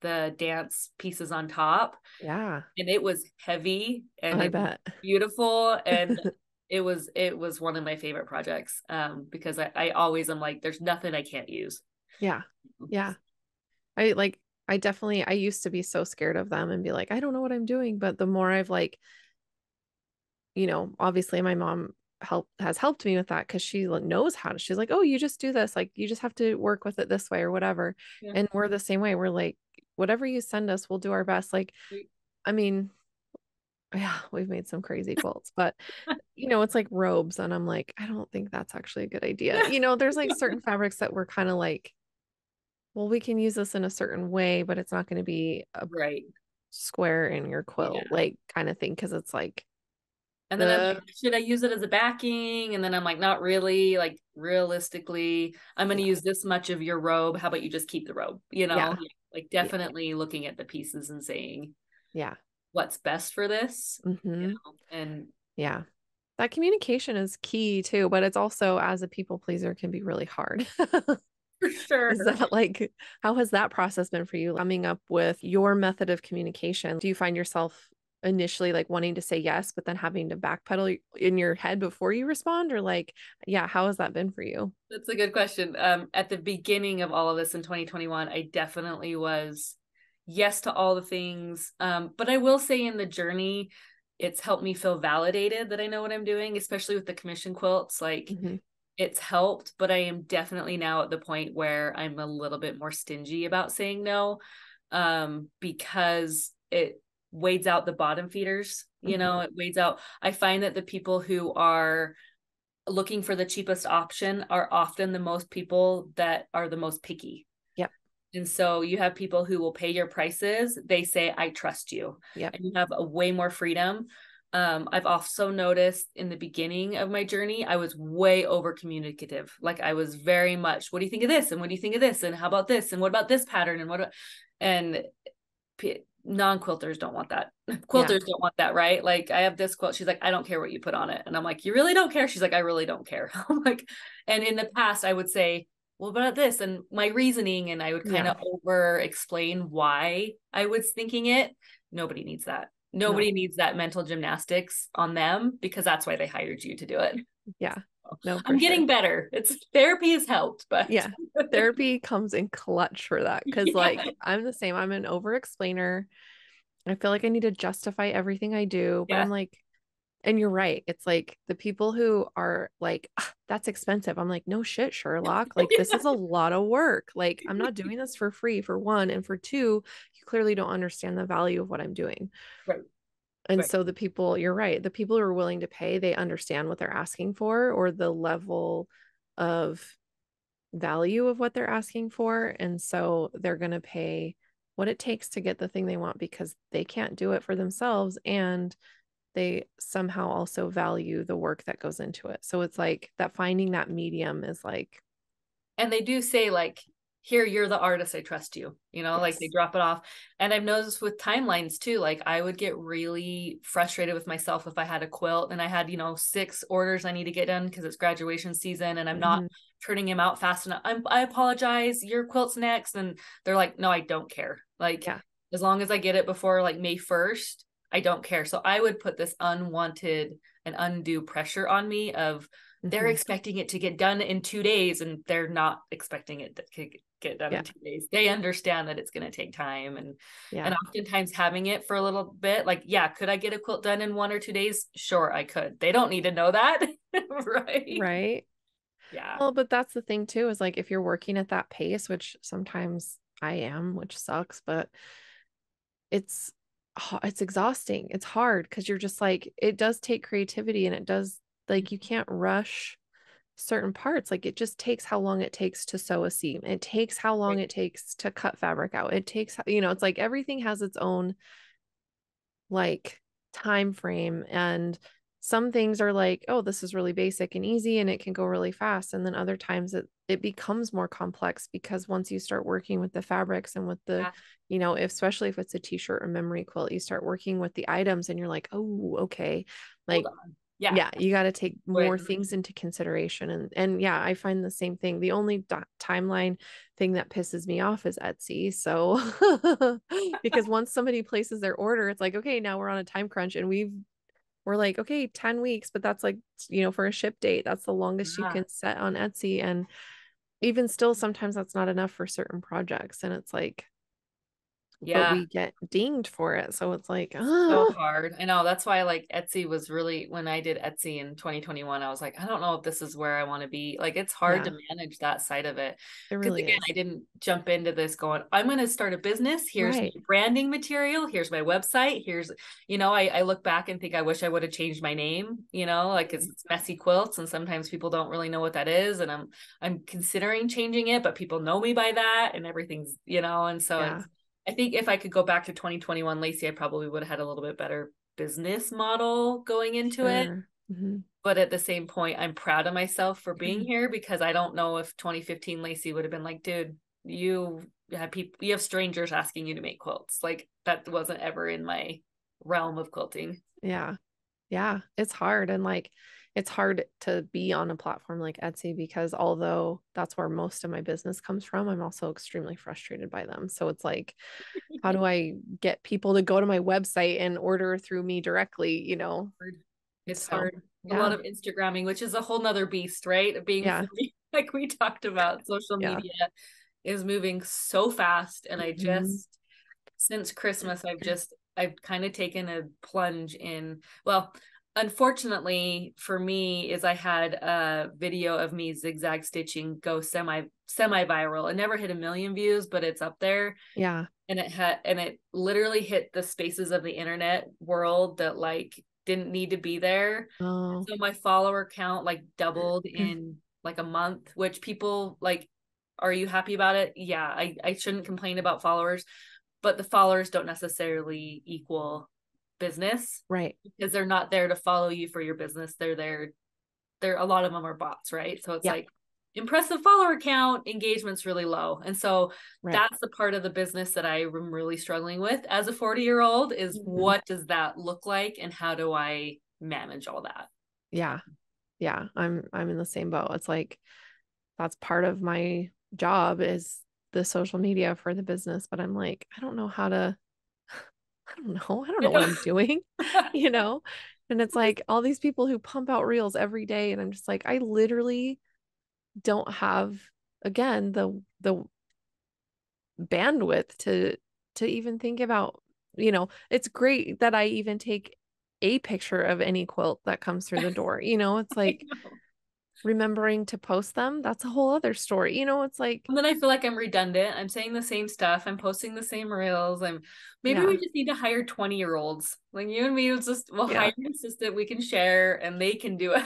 the dance pieces on top. Yeah. And it was heavy and I bet. beautiful and [LAUGHS] it was it was one of my favorite projects um because I, I always am like there's nothing I can't use. Yeah. Yeah. I like, I definitely, I used to be so scared of them and be like, I don't know what I'm doing. But the more I've like, you know, obviously my mom help has helped me with that because she knows how to she's like oh you just do this like you just have to work with it this way or whatever yeah. and we're the same way we're like whatever you send us we'll do our best like i mean yeah we've made some crazy [LAUGHS] quilts but you know it's like robes and i'm like i don't think that's actually a good idea you know there's like [LAUGHS] certain fabrics that we're kind of like well, we can use this in a certain way, but it's not going to be a right square in your quilt, yeah. like kind of thing. Cause it's like, and then the... I'm like, should I use it as a backing? And then I'm like, not really. Like realistically, I'm going to yeah. use this much of your robe. How about you just keep the robe? You know, yeah. like definitely looking at the pieces and saying, yeah, what's best for this. Mm-hmm. You know? And yeah, that communication is key too. But it's also as a people pleaser can be really hard. [LAUGHS] for sure. Is that like, how has that process been for you coming up with your method of communication? Do you find yourself initially like wanting to say yes, but then having to backpedal in your head before you respond? Or like, yeah, how has that been for you? That's a good question. Um, at the beginning of all of this in 2021, I definitely was yes to all the things. Um, but I will say in the journey, it's helped me feel validated that I know what I'm doing, especially with the commission quilts. Like mm-hmm. It's helped, but I am definitely now at the point where I'm a little bit more stingy about saying no um, because it weighs out the bottom feeders. You mm-hmm. know, it weighs out. I find that the people who are looking for the cheapest option are often the most people that are the most picky. Yep. And so you have people who will pay your prices. They say, I trust you. Yeah. And you have a way more freedom. Um, I've also noticed in the beginning of my journey, I was way over communicative. Like I was very much, what do you think of this? And what do you think of this? And how about this? And what about this pattern? And what, and non-quilters don't want that. [LAUGHS] Quilters yeah. don't want that, right? Like I have this quilt. She's like, I don't care what you put on it. And I'm like, you really don't care? She's like, I really don't care. [LAUGHS] I'm like, and in the past I would say, well, about this and my reasoning, and I would kind of over explain why I was thinking it. Nobody needs that. Nobody no. needs that mental gymnastics on them because that's why they hired you to do it. Yeah. No, I'm getting sure. better. It's therapy has helped, but yeah, therapy comes in clutch for that because, [LAUGHS] yeah. like, I'm the same. I'm an over explainer. I feel like I need to justify everything I do, but yeah. I'm like, and you're right. It's like the people who are like, ah, that's expensive. I'm like, no shit, Sherlock. Like, this is a [LAUGHS] lot of work. Like, I'm not doing this for free, for one. And for two, you clearly don't understand the value of what I'm doing. Right. And right. so the people, you're right, the people who are willing to pay, they understand what they're asking for or the level of value of what they're asking for. And so they're going to pay what it takes to get the thing they want because they can't do it for themselves. And they somehow also value the work that goes into it. So it's like that finding that medium is like. And they do say, like, here you're the artist i trust you you know yes. like they drop it off and i've noticed with timelines too like i would get really frustrated with myself if i had a quilt and i had you know six orders i need to get done because it's graduation season and i'm mm-hmm. not turning him out fast enough I'm, i apologize your quilt's next and they're like no i don't care like yeah. as long as i get it before like may 1st i don't care. So i would put this unwanted and undue pressure on me of they're mm-hmm. expecting it to get done in two days and they're not expecting it to get done yeah. in two days. They understand that it's going to take time and yeah. and oftentimes having it for a little bit like yeah could i get a quilt done in one or two days? Sure i could. They don't need to know that [LAUGHS] right? Right. Yeah. Well but that's the thing too is like if you're working at that pace which sometimes i am which sucks but it's it's exhausting it's hard because you're just like it does take creativity and it does like you mm-hmm. can't rush certain parts like it just takes how long it takes to sew a seam it takes how long right. it takes to cut fabric out it takes you know it's like everything has its own like time frame and some things are like oh this is really basic and easy and it can go really fast and then other times it it becomes more complex because once you start working with the fabrics and with the yeah. you know if, especially if it's a t-shirt or memory quilt you start working with the items and you're like oh okay. Like yeah. yeah you got to take more things into consideration and and yeah i find the same thing. The only do- timeline thing that pisses me off is etsy so [LAUGHS] because once somebody places their order it's like okay now we're on a time crunch and we've we're like okay 10 weeks but that's like you know for a ship date that's the longest yeah. you can set on etsy and even still sometimes that's not enough for certain projects and it's like yeah we get dinged for it so it's like oh. so ah. hard i know that's why like etsy was really when i did etsy in 2021 i was like i don't know if this is where i want to be like it's hard yeah. to manage that side of it it really again is. i didn't jump into this going i'm going to start a business here's right. branding material here's my website here's you know I, I look back and think i wish i would have changed my name you know like it's, mm. it's messy quilts and sometimes people don't really know what that is and i'm i'm considering changing it but people know me by that and everything's you know and so yeah. it's I think if I could go back to 2021 Lacie, I probably would have had a little bit better business model going into sure. it. Mm-hmm. But at the same point, I'm proud of myself for being mm-hmm. here because I don't know if 2015 Lacie would have been like, dude, you have people, you have strangers asking you to make quilts. Like that wasn't ever in my realm of quilting. Yeah. Yeah. It's hard. And like, it's hard to be on a platform like Etsy because although that's where most of my business comes from, I'm also extremely frustrated by them. So it's like how do [LAUGHS] I get people to go to my website and order through me directly, you know? It's so, hard. Yeah. A lot of Instagramming, which is a whole nother beast, right? Being yeah. [LAUGHS] like we talked about, social yeah. media is moving so fast. And I mm-hmm. just since Christmas, I've [CLEARS THROAT] just I've kind of taken a plunge in well, unfortunately for me is i had a video of me zigzag stitching go semi semi viral it never hit a million views but it's up there. Yeah. And it had and it literally hit the spaces of the internet world that like didn't need to be there. Oh. so my follower count like doubled [CLEARS THROAT] in like a month which people like are you happy about it? Yeah i i shouldn't complain about followers but the followers don't necessarily equal business right. because they're not there to follow you for your business. They're there they're a lot of them are bots right? So it's yeah. like impressive follower count engagement's really low. And so right. that's the part of the business that i am really struggling with as a 40 year old is mm-hmm. what does that look like and how do i manage all that? Yeah. Yeah. I'm i'm in the same boat. It's like that's part of my job is the social media for the business but i'm like i don't know how to I don't know. I don't know what I'm [LAUGHS] doing, [LAUGHS] you [LAUGHS] know? And it's like all these people who pump out reels every day. And I'm just like, I literally don't have again the the bandwidth to to even think about, you know, it's great that I even take a picture of any quilt that comes through the door. You know, it's like remembering to post them that's a whole other story you know it's like and then i feel like i'm redundant i'm saying the same stuff i'm posting the same reels i'm maybe yeah. we just need to hire 20 year olds like you and me it's just we'll yeah. hire an assistant we can share and they can do it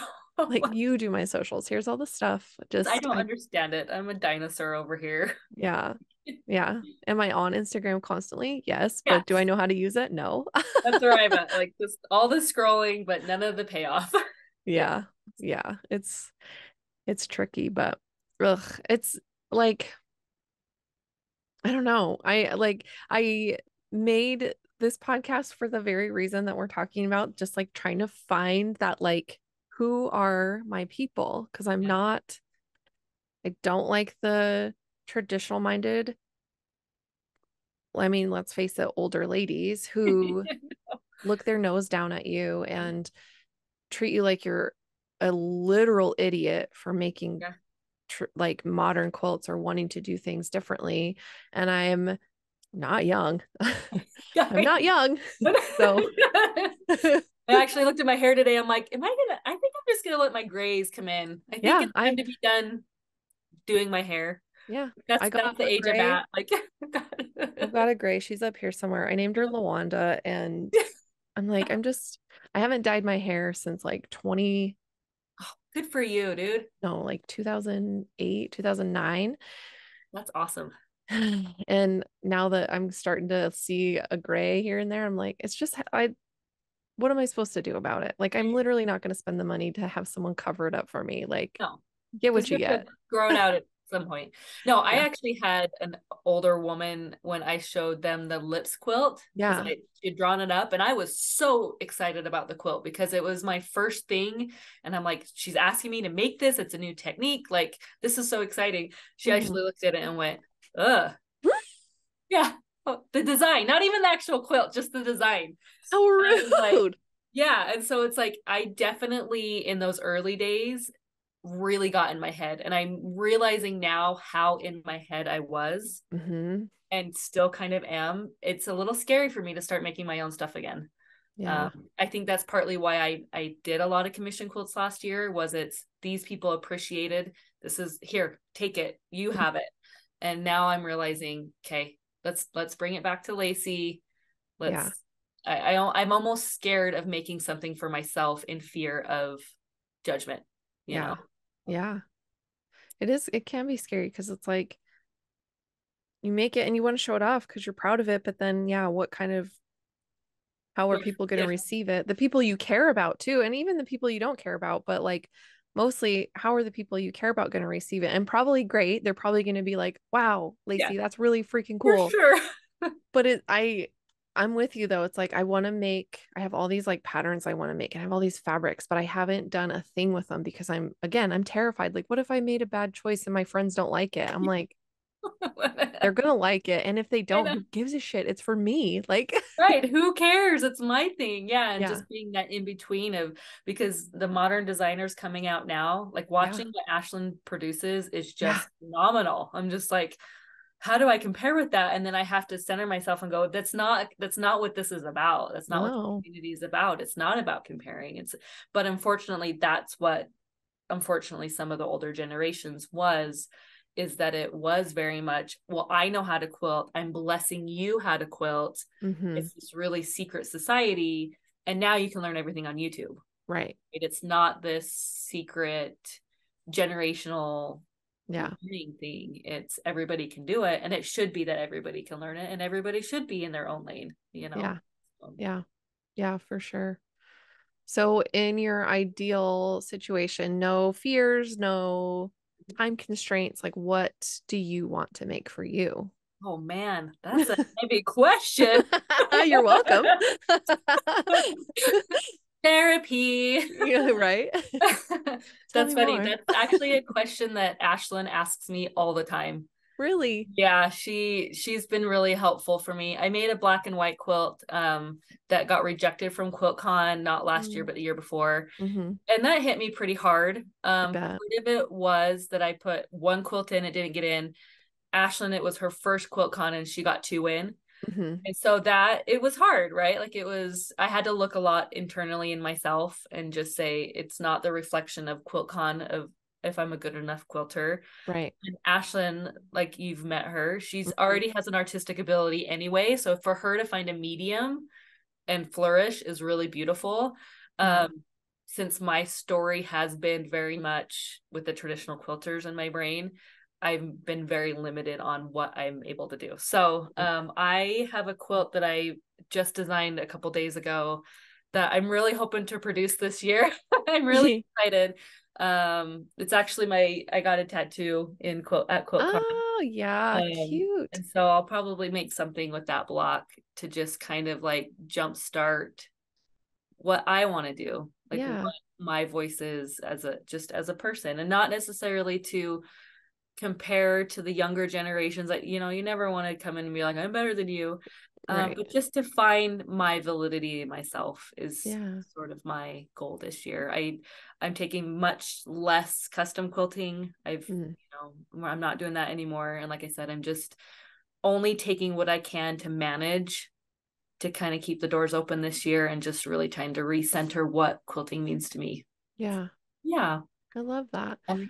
like [LAUGHS] you do my socials here's all the stuff just i don't I, understand it i'm a dinosaur over here. Yeah [LAUGHS] yeah am i on instagram constantly? Yes, yes. but do i know how to use it? No. That's where i'm at [LAUGHS] like just all the scrolling but none of the payoff. Yeah yeah it's it's tricky but ugh, it's like i don't know. I like i made this podcast for the very reason that we're talking about just like trying to find that like who are my people? Because i'm not i don't like the traditional minded i mean let's face it older ladies [LAUGHS] who look their nose down at you and treat you like you're a literal idiot for making yeah. tr- like modern quilts or wanting to do things differently and [LAUGHS] [LAUGHS] i'm not young i'm not young so I actually looked at my hair today. I'm like, am I gonna? I think I'm just gonna let my grays come in. I think yeah, it's time I, to be done doing my hair. Yeah, that's, I got that's the age gray. I'm at. Like, [LAUGHS] I've got a gray. She's up here somewhere. I named her Lawanda, and I'm like, I'm just. I haven't dyed my hair since like 20 Good for you, dude. No, like 2008, 2009. That's awesome. [SIGHS] And now that I'm starting to see a gray here and there, I'm like, it's just I what am I supposed to do about it? Like I'm literally not going to spend the money to have someone cover it up for me. Like no. get what you, get. Grow it out [LAUGHS] some point. No, yeah. I actually had an older woman when I showed them the lips quilt. Yeah. she'd drawn it up and I was so excited about the quilt because it was my first thing. And I'm like, she's asking me to make this. It's a new technique. Like, this is so exciting. She mm-hmm. actually looked at it and went, ugh. [GASPS] yeah. Oh, the design, not even the actual quilt, just the design. So rude. Like, yeah. And so it's like, I definitely, in those early days, really got in my head and i'm realizing now how in my head i was mm-hmm. and still kind of am it's a little scary for me to start making my own stuff again yeah um, i think that's partly why i i did a lot of commission quilts last year was it's these people appreciated this is here take it you have it and now i'm realizing okay let's let's bring it back to Lacie let's yeah. I, I i'm almost scared of making something for myself in fear of judgment yeah know? Yeah. It is, it can be scary because it's like you make it and you want to show it off because you're proud of it. But then, yeah, what kind of, how are people going to yeah. receive it? The people you care about too. And even the people you don't care about, but like mostly, how are the people you care about going to receive it? And probably great. They're probably going to be like, wow, Lacie, yeah. that's really freaking cool. For sure. [LAUGHS] but it, I, I'm with you though. It's like I want to make I have all these like patterns I want to make and I have all these fabrics, but I haven't done a thing with them because I'm again, I'm terrified. Like what if I made a bad choice and my friends don't like it? I'm like [LAUGHS] They're gonna like it. And if they don't, who gives a shit? It's for me. Like right. [LAUGHS] Who cares? It's my thing. Yeah. And yeah. just being that in between of because the modern designers coming out now, like watching yeah. what Ashelyn produces is just yeah. phenomenal. I'm just like, how do I compare with that? And then I have to center myself and go, that's not that's not what this is about. That's not no. what the community is about. It's not about comparing. It's but unfortunately, that's what unfortunately some of the older generations was is that it was very much well i know how to quilt i'm blessing you how to quilt mm-hmm. it's this really secret society and now you can learn everything on youtube right it's not this secret generational yeah thing it's everybody can do it and it should be that everybody can learn it and everybody should be in their own lane you know yeah yeah yeah for sure so, in your ideal situation, no fears, no mm-hmm. time constraints, like what do you want to make for you? Oh man, that's a [LAUGHS] heavy question. [LAUGHS] You're welcome. [LAUGHS] Therapy. Yeah, right. [LAUGHS] that's funny. More. That's actually a question that Ashelyn asks me all the time. Really? Yeah, she she's been really helpful for me. I made a black and white quilt um that got rejected from QuiltCon not last mm-hmm. year but the year before. Mm-hmm. And that hit me pretty hard. Um part of it was that I put one quilt in, it didn't get in. Ashelyn, it was her first QuiltCon and she got two in. Mm-hmm. And so that it was hard, right? Like it was, I had to look a lot internally in myself and just say it's not the reflection of QuiltCon of if I'm a good enough quilter. Right. And Ashelyn, like you've met her, she's mm-hmm. already has an artistic ability anyway. So for her to find a medium and flourish is really beautiful. Mm-hmm. Um, since my story has been very much with the traditional quilters in my brain, I've been very limited on what I'm able to do. So um, I have a quilt that I just designed a couple days ago that I'm really hoping to produce this year. [LAUGHS] I'm really [LAUGHS] excited um it's actually my i got a tattoo in quote at quote oh yeah um, cute and so i'll probably make something with that block to just kind of like jumpstart what i want to do like yeah. what my voice is as a just as a person and not necessarily to compare to the younger generations like you know you never want to come in and be like i'm better than you. Um, but just to find my validity myself is yeah. sort of my goal this year. I i'm taking much less custom quilting. I've mm. you know i'm not doing that anymore. And like i said i'm just only taking what i can to manage to kind of keep the doors open this year and just really trying to recenter what quilting means to me. Yeah. Yeah. I love that. And,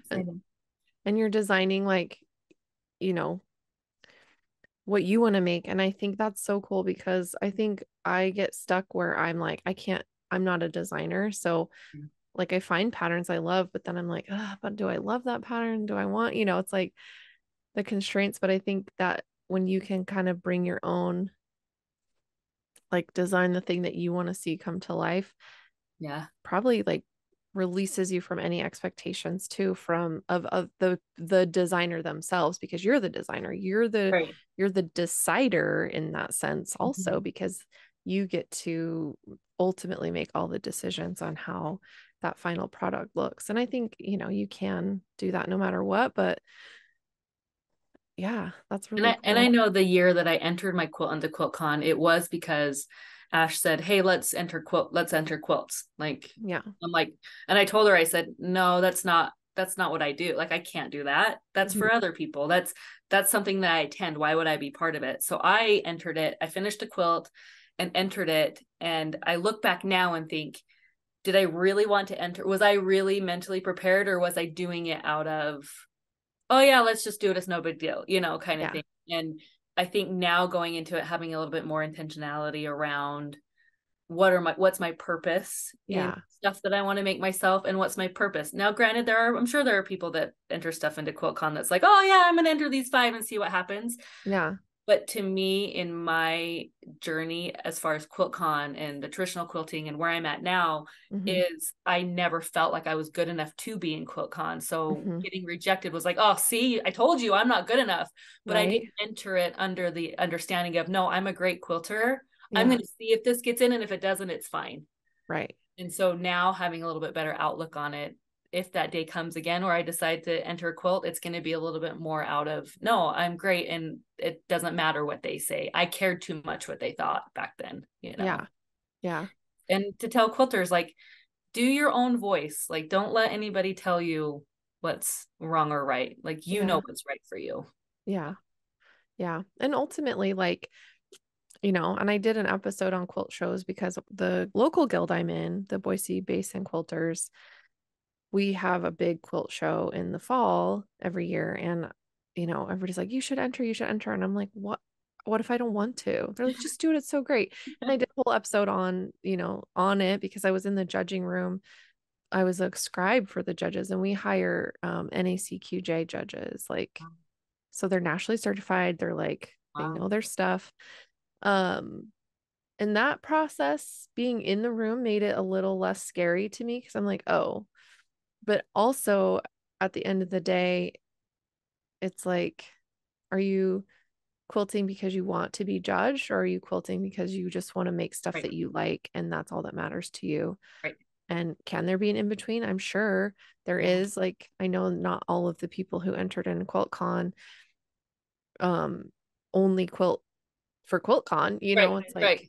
and you're designing like you know what you want to make and i think that's so cool because i think i get stuck where i'm like i can't i'm not a designer so mm. like i find patterns i love but then i'm like but do i love that pattern do i want you know it's like the constraints but i think that when you can kind of bring your own like design the thing that you want to see come to life yeah probably like releases you from any expectations too from of, of the the designer themselves because you're the designer you're the right. you're the decider in that sense also mm-hmm. because you get to ultimately make all the decisions on how that final product looks and i think you know you can do that no matter what but yeah that's really and I, cool. and I know the year that i entered my quilt into quiltcon it was because Ash said, Hey, let's enter quilt, let's enter quilts. Like, yeah. I'm like, and I told her, I said, No, that's not that's not what I do. Like I can't do that. That's mm-hmm. for other people. That's that's something that I attend. Why would I be part of it? So I entered it. I finished a quilt and entered it. And I look back now and think, did I really want to enter? Was I really mentally prepared or was I doing it out of, oh yeah, let's just do it. It's no big deal, you know, kind of yeah. thing. And I think now going into it, having a little bit more intentionality around what are my what's my purpose yeah. stuff that i want to make myself and what's my purpose. Now granted there are i'm sure there are people that enter stuff into quiltcon that's like oh yeah i'm gonna enter these five and see what happens. Yeah but to me in my journey as far as quiltcon and the traditional quilting and where i'm at now mm-hmm. is i never felt like i was good enough to be in quiltcon so mm-hmm. getting rejected was like oh see i told you i'm not good enough but right. i didn't enter it under the understanding of no i'm a great quilter yeah. i'm going to see if this gets in and if it doesn't it's fine right and so now having a little bit better outlook on it if that day comes again or I decide to enter a quilt, it's going to be a little bit more out of no, I'm great and it doesn't matter what they say. I cared too much what they thought back then, you know. Yeah. Yeah. And to tell quilters like do your own voice. Like don't let anybody tell you what's wrong or right. Like you yeah. know what's right for you. Yeah. Yeah. And ultimately like you know, and I did an episode on quilt shows because the local guild I'm in, the Boise Basin Quilters, we have a big quilt show in the fall every year. And, you know, everybody's like, you should enter, you should enter. And I'm like, what? What if I don't want to? They're like, just do it. It's so great. And I [LAUGHS] did a whole episode on, you know, on it because I was in the judging room. I was a scribe for the judges and we hire um, NACQJ judges. Like, so they're nationally certified. They're like, wow. they know their stuff. Um, and that process being in the room made it a little less scary to me because I'm like, oh, but also at the end of the day, it's like, are you quilting because you want to be judged or are you quilting because you just want to make stuff right. that you like and that's all that matters to you? Right. And can there be an in between? I'm sure there is. Like I know not all of the people who entered in QuiltCon um only quilt for QuiltCon, you know, it's like right.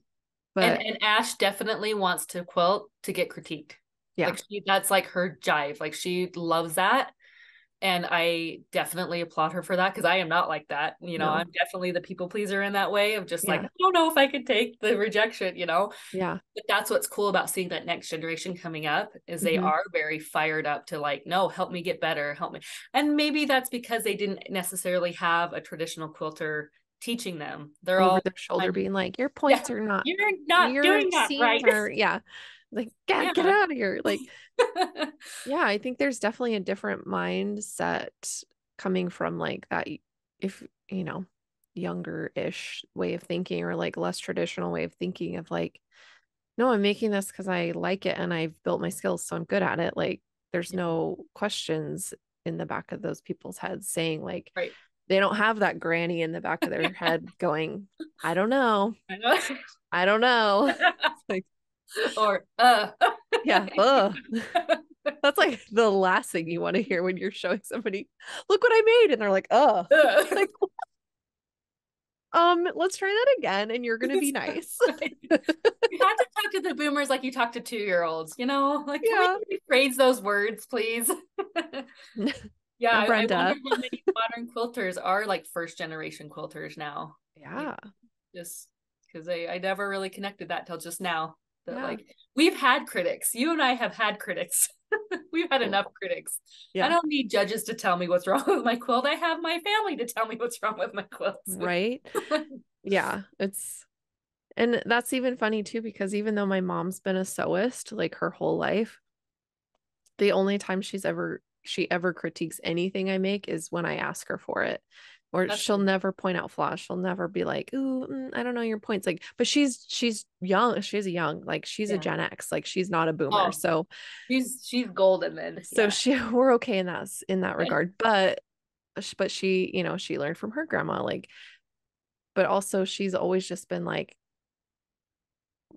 but and, and Ash definitely wants to quilt to get critiqued. Yeah. Like she, that's like her jive. Like she loves that. And I definitely applaud her for that because I am not like that. You know, no. I'm definitely the people pleaser in that way of just yeah. like, I don't know if I could take the rejection, you know? Yeah. But that's what's cool about seeing that next generation coming up is they mm-hmm. are very fired up to like, no, help me get better, help me. And maybe that's because they didn't necessarily have a traditional quilter teaching them. They're over all their shoulder like, being like, your points yeah, are not you're not doing that right. Are, yeah. Like, get, yeah. get out of here. Like, [LAUGHS] yeah, I think there's definitely a different mindset coming from like that if you know, younger ish way of thinking or like less traditional way of thinking of like, no, I'm making this because I like it and I've built my skills, so I'm good at it. Like, there's no questions in the back of those people's heads saying like right they don't have that granny in the back of their [LAUGHS] head going, I don't know. I, know. I don't know. [LAUGHS] like, [LAUGHS] or, uh, yeah, [LAUGHS] uh. That's like the last thing you want to hear when you're showing somebody, look what I made. And they're like, oh, uh. [LAUGHS] like, um, let's try that again and you're going to be nice. you have to talk to the boomers like you talk to two year olds, you know, like, yeah. can we rephrase those words, please? Yeah, I, Brenda. I wonder how many modern quilters are like first generation quilters now. Yeah. just because I, I never really connected that till just now. That yeah. like we've had critics. You and I have had critics. [LAUGHS] we've had enough critics. Yeah. I don't need judges to tell me what's [LAUGHS] wrong with my quilt. I have my family to tell me what's wrong with my quilt. Right. [LAUGHS] yeah. It's and that's even funny too, because even though my mom's been a sewist like her whole life, the only time she's ever she ever critiques anything I make is when I ask her for it. Or That's she'll never point out flaws. She'll never be like, "Ooh, mm, I don't know your points." Like, but she's she's young. She's a young, like she's yeah. a Gen X. Like she's not a boomer. Oh, so she's she's golden then. So yeah. she [LAUGHS] we're okay in that in that regard. But but she, you know, she learned from her grandma. Like, but also she's always just been like,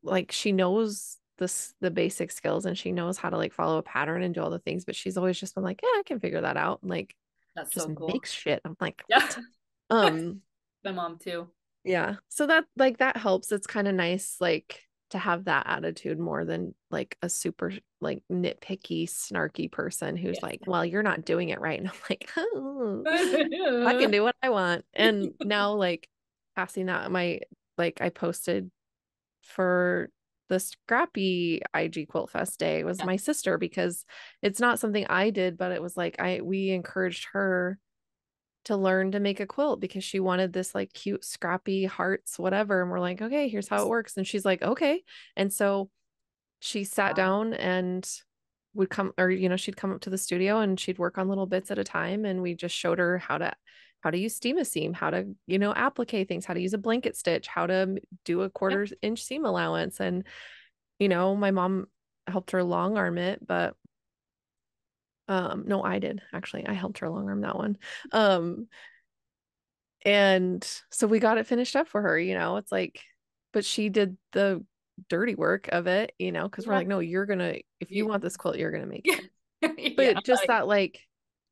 like she knows this the basic skills and she knows how to like follow a pattern and do all the things but she's always just been like yeah i can figure that out like that's just so cool. makes shit. I'm like yeah. Um [LAUGHS] my mom too. yeah. So that like that helps. It's kind of nice like to have that attitude more than like a super like nitpicky snarky person who's yeah. like well you're not doing it right. And i'm like [LAUGHS] oh, i can [LAUGHS] do what i want. And now like passing that my like i posted for the scrappy IG Quilt Fest day was yeah. my sister because it's not something I did, but it was like I we encouraged her to learn to make a quilt because she wanted this like cute scrappy hearts whatever and we're like okay here's how it works and she's like okay and so she sat down and would come or you know she'd come up to the studio and she'd work on little bits at a time and we just showed her how to how to use steam a seam, how to, you know, applique things, how to use a blanket stitch, how to do a quarter inch seam allowance. And, you know, my mom helped her long arm it, but um no i did actually. I helped her long arm that one. Um and so we got it finished up for her you know? It's like but she did the dirty work of it you know? Because we're like no you're gonna if you want this quilt you're gonna make [LAUGHS] it. But yeah, just I, that like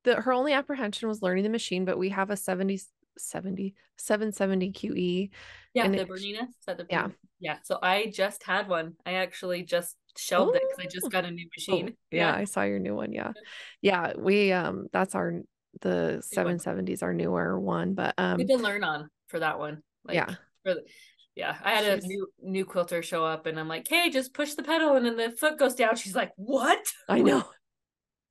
the her only apprehension was learning the machine, but we have a 70 70 770 QE. Yeah, the Bernina. Said the yeah. Yeah. So I just had one. I actually just shelved it because I just got a new oh, machine. Oh, yeah, yeah, I saw your new one. Yeah. Yeah. We um that's our the 770s our newer one. But um we did learn on for that one. Like, yeah. For the, yeah. I had She's... a new new quilter show up and I'm like, hey, just push the pedal and then the foot goes down. She's like, What? I know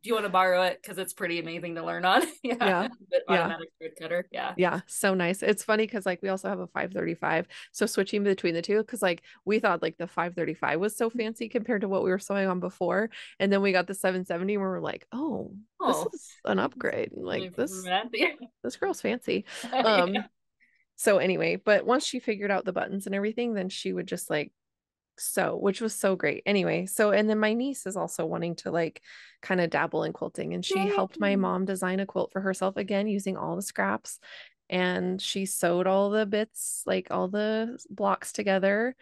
do you want to borrow it? Because it's pretty amazing to learn on. [LAUGHS] Yeah. Yeah, [LAUGHS] automatic yeah. thread cutter. Yeah. Yeah so nice. It's funny because like we also have a 535 so switching between the two because like we thought like the 535 was so mm-hmm. fancy compared to what we were sewing on before and then we got the 770 where we're like oh, oh. this is an upgrade like this [LAUGHS] this girl's fancy. Um yeah. so anyway but once she figured out the buttons and everything then she would just like sew which was so great anyway so and then my niece is also wanting to like kind of dabble in quilting and she Yay. helped my mom design a quilt for herself again using all the scraps and she sewed all the bits like all the blocks together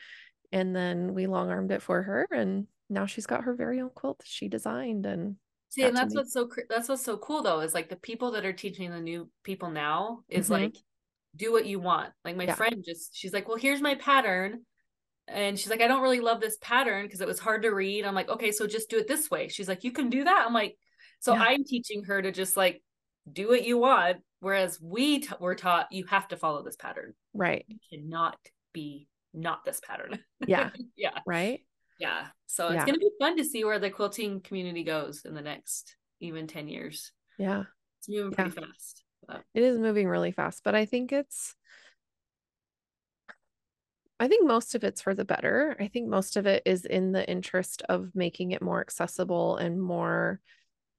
and then we long armed it for her and now she's got her very own quilt she designed and see and that's what's so that's what's so cool though is like the people that are teaching the new people now is mm-hmm. like do what you want like my yeah. friend just she's like well here's my pattern and she's like, I don't really love this pattern because it was hard to read. I'm like, okay, so just do it this way. She's like, you can do that. I'm like, so yeah. I'm teaching her to just like do what you want. Whereas we t- were taught you have to follow this pattern. Right. You cannot be not this pattern. Yeah. [LAUGHS] yeah. Right. Yeah. So it's going to be fun to see where the quilting community goes in the next even 10 years. Yeah. It's moving yeah. pretty fast. But. It is moving really fast, but I think it's I think most of it's for the better. I think most of it is in the interest of making it more accessible and more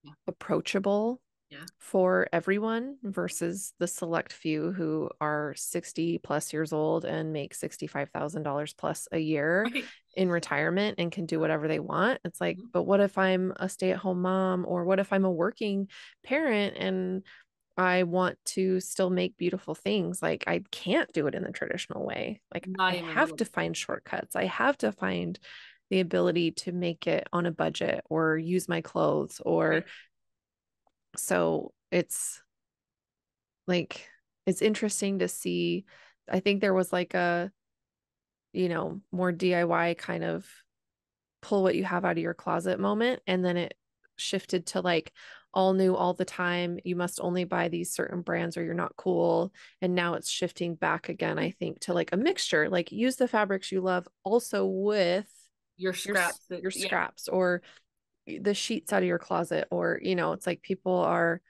yeah. approachable yeah. for everyone versus the select few who are 60 plus years old and make $65,000 plus a year right. in retirement and can do whatever they want. It's like, mm-hmm. but what if I'm a stay at home mom or what if I'm a working parent and I want to still make beautiful things. Like I can't do it in the traditional way. Like Not I have to find shortcuts. I have to find the ability to make it on a budget or use my clothes or right. so it's like it's interesting to see. I think there was like a you know, more DIY kind of pull what you have out of your closet moment and then it shifted to like all new all the time. You must only buy these certain brands or you're not cool. And now it's shifting back again, I think, to like a mixture. Like use the fabrics you love also with your scraps, your, your scraps yeah. or the sheets out of your closet or you know, it's like people are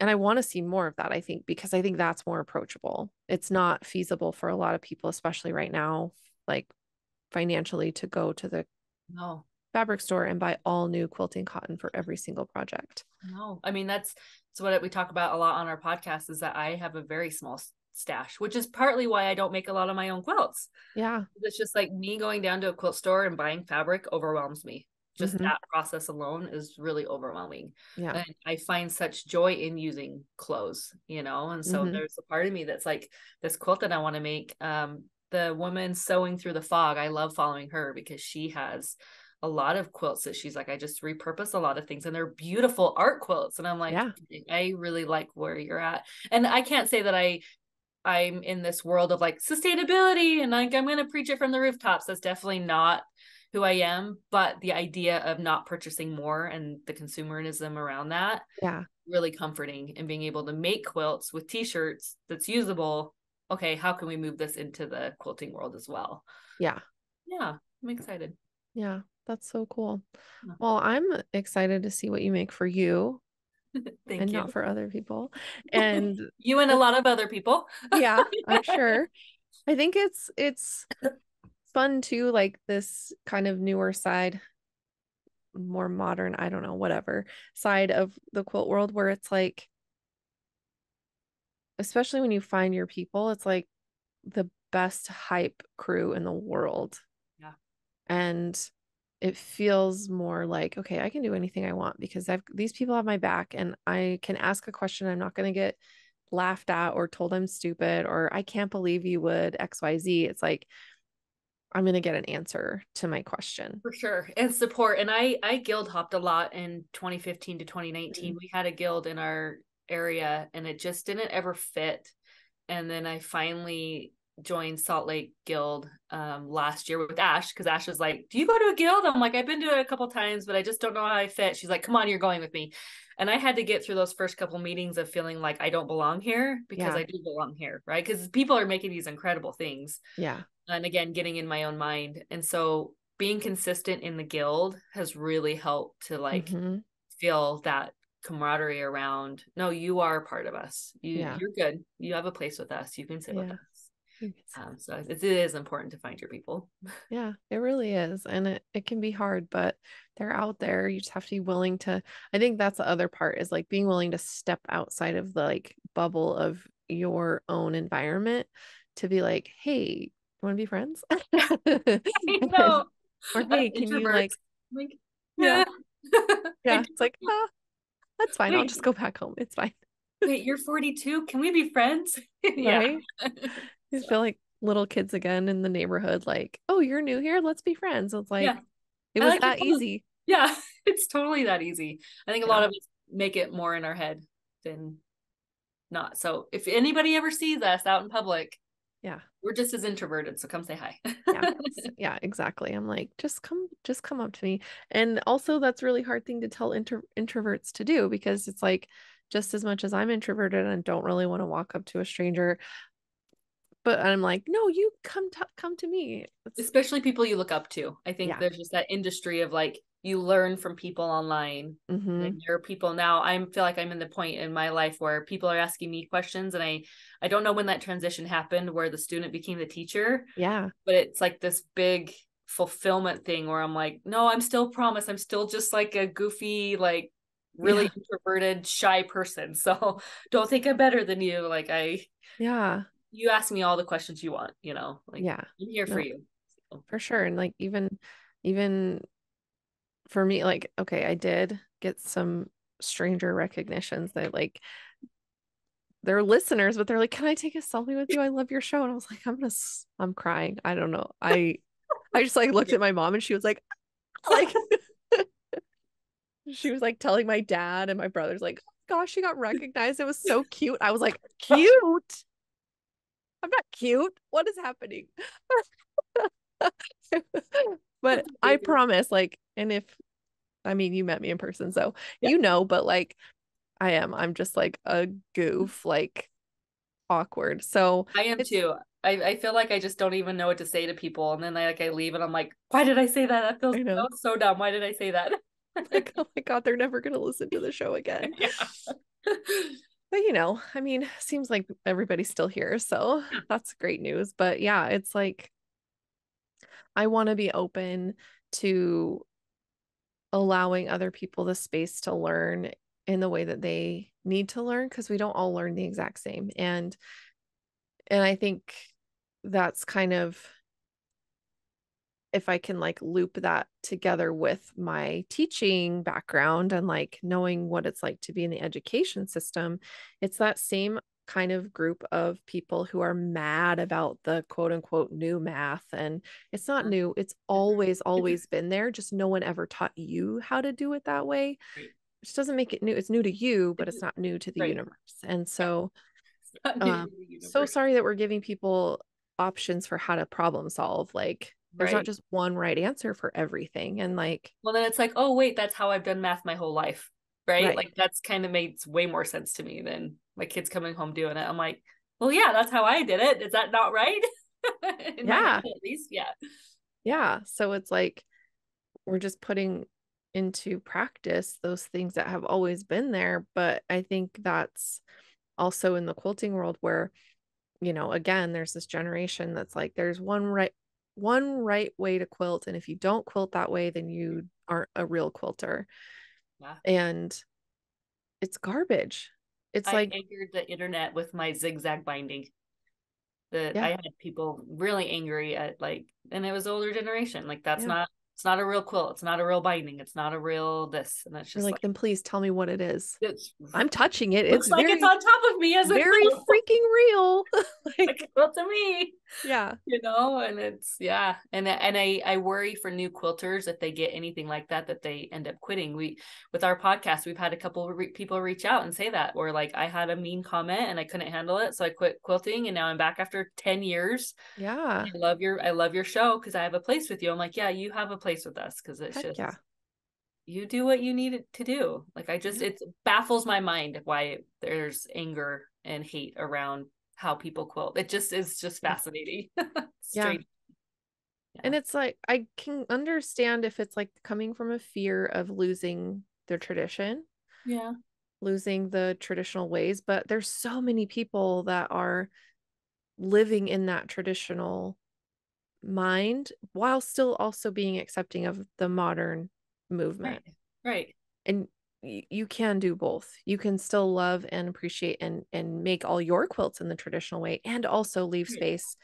and I want to see more of that, I think, because I think that's more approachable. It's not feasible for a lot of people, especially right now, like financially, to go to the no fabric store and buy all new quilting cotton for every single project. No, I mean that's that's what we talk about a lot on our podcast is that I have a very small stash, which is partly why I don't make a lot of my own quilts. Yeah. It's just like me going down to a quilt store and buying fabric overwhelms me. Just mm-hmm. that process alone is really overwhelming. Yeah. And I find such joy in using clothes, you know? And so mm-hmm. there's a part of me that's like this quilt that I want to make. Um, the woman sewing through the fog, I love following her because she has a lot of quilts that she's like, I just repurpose a lot of things and they're beautiful art quilts. And I'm like, yeah. I really like where you're at. And I can't say that I I'm in this world of like sustainability and like I'm gonna preach it from the rooftops. That's definitely not who I am. But the idea of not purchasing more and the consumerism around that, yeah, really comforting and being able to make quilts with t-shirts that's usable. Okay, how can we move this into the quilting world as well? Yeah. Yeah, I'm excited. Yeah. That's so cool. Well, I'm excited to see what you make for you. [LAUGHS] and you. not for other people. [LAUGHS] And you and a lot of other people. yeah, I'm [LAUGHS] sure. I think it's it's fun too, like this kind of newer side, more modern, I don't know, whatever side of the quilt world where it's like especially when you find your people, it's like the best hype crew in the world. Yeah. And it feels more like okay i can do anything i want because i've these people have my back and i can ask a question i'm not going to get laughed at or told i'm stupid or i can't believe you would xyz it's like I'm going to get an answer to my question. For sure. And support. And I I guild hopped a lot in 2015 to 2019. Mm-hmm. We had a guild in our area and it just didn't ever fit. And then I finally joined Salt Lake Guild um, last year with Ash because Ash was like, "Do you go to a guild?" I'm like, "I've been to it a couple times, but I just don't know how I fit." She's like, "Come on, you're going with me." And I had to get through those first couple meetings of feeling like I don't belong here because yeah. I do belong here, right? Because people are making these incredible things. Yeah. And again, getting in my own mind, and so being consistent in the guild has really helped to like mm-hmm. feel that camaraderie around no you are part of us you yeah. you're good you have a place with us you can sit yeah. with us um, so it, it is important to find your people. [LAUGHS] Yeah, it really is. And it, it can be hard, but they're out there. You just have to be willing to. I think that's the other part is like being willing to step outside of the like bubble of your own environment to be like, hey, you want to be friends? [LAUGHS] [LAUGHS] know. or hey, can you like, like yeah. yeah. It's like, oh, that's fine. Wait. I'll just go back home. It's fine. Wait, you're 42. Can we be friends? yeah. I feel like little kids again in the neighborhood, like, oh, you're new here, let's be friends. It's like yeah. it was like that easy. Yeah, [LAUGHS] it's totally that easy. I think a yeah. lot of us make it more in our head than not. So if anybody ever sees us out in public, yeah, we're just as introverted. So come say hi. yeah, [LAUGHS] yeah, exactly. I'm like, just come, just come up to me. And also, that's really hard thing to tell intro- introverts to do because it's like, just as much as I'm introverted and don't really want to walk up to a stranger, but I'm like, no, you come to come to me. It's... Especially people you look up to. I think yeah. there's just that industry of like you learn from people online. Mm-hmm. And there are people now. I feel like I'm in the point in my life where people are asking me questions, and I I don't know when that transition happened where the student became the teacher. Yeah, but it's like this big fulfillment thing where I'm like, no, I'm still promise. I'm still just like a goofy like really yeah. introverted shy person [LAUGHS] so don't think i'm better than you like i yeah you ask me all the questions you want, you know, like yeah, I'm here no, for you. So. For sure. And like even even for me, like, okay, I did get some stranger recognitions that like they're listeners, but they're like, Can I take a selfie with you? I love your show. And I was like, I'm gonna I'm crying. I don't know. I I just like looked at my mom and she was like, [LAUGHS] like she was like telling my dad and my brother's like, oh gosh, she got recognized. It was so cute. I was like, [LAUGHS] cute. I'm not cute. What is happening? [LAUGHS] but I promise, like, and if I mean you met me in person, so yeah. you know, but like I am. I'm just like a mm-hmm. goof, like awkward. So I am too. I, I feel like I just don't even know what to say to people. And then I like I leave and I'm like, why did I say that? That feels that so dumb. Why did I say that? like, [LAUGHS] oh my god, they're never gonna listen to the show again. [LAUGHS] Yeah but you know, I mean, seems like everybody's still here. So that's great news. But yeah, it's like I want to be open to allowing other people the space to learn in the way that they need to learn because we don't all learn the exact same. And and I think that's kind of if I can like loop that together with my teaching background and like knowing what it's like to be in the education system, it's that same kind of group of people who are mad about the quote unquote new math. And it's not new, it's always, always been there. Just no one ever taught you how to do it that way. Which doesn't make it new. It's new to you, but it's not new to the right. universe. And so, um, so sorry that we're giving people options for how to problem solve. Like, there's right. not just one right answer for everything and like well then it's like oh wait that's how i've done math my whole life right, right. like that's kind of makes way more sense to me than my kids coming home doing it. I'm like well yeah that's how i did it. Is that not right? [LAUGHS] Yeah. at least yeah. Yeah so it's like we're just putting into practice those things that have always been there but i think that's also in the quilting world where you know again there's this generation that's like there's one right one right way to quilt and if you don't quilt that way then you aren't a real quilter yeah. and it's garbage it's I like angered the internet with my zigzag binding that yeah. i had people really angry at like and it was older generation like that's yeah. not it's not a real quilt. It's not a real binding. It's not a real this. And that's just like, like, then please tell me what it is. it's I'm touching it. It's like very, it's on top of me as a very [LAUGHS] freaking real. [LAUGHS] like quilt to me. yeah. you know and it's yeah and and i i worry for new quilters if they get anything like that that they end up quitting we with our podcast we've had a couple of re- people reach out and say that or like i had a mean comment and i couldn't handle it so i quit quilting and now i'm back after 10 years Yeah. i love your i love your show because i have a place with you i'm like yeah you have a place with us because it's Heck just yeah. you do what you need it to do. Like i just it baffles my mind why there's anger and hate around how people quilt it just is just fascinating. [LAUGHS] Yeah, And it's like, I can understand if it's like coming from a fear of losing their tradition, yeah. Losing the traditional ways, but there's so many people that are living in that traditional mind while still also being accepting of the modern movement. right. Right and y- you can do both. You can still love and appreciate and and make all your quilts in the traditional way and also leave space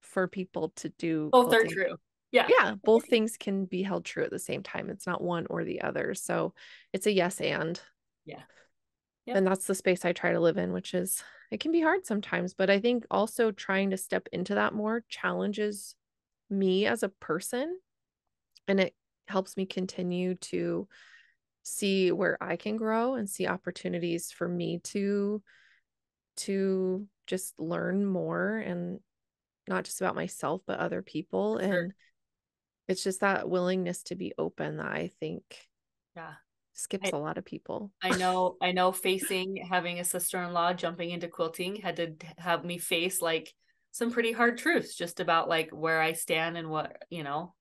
for people to do both are true. Yeah yeah both things can be held true at the same time. It's not one or the other. So it's a yes and. Yeah. Yep. and that's the space i try to live in which is it can be hard sometimes but i think also trying to step into that more challenges me as a person and it helps me continue to see where i can grow and see opportunities for me to to just learn more and not just about myself but other people Sure. and it's just that willingness to be open that i think yeah skips I- a lot of people i know i know [LAUGHS] facing having a sister-in-law jumping into quilting had to have me face like some pretty hard truths just about like where i stand and what you know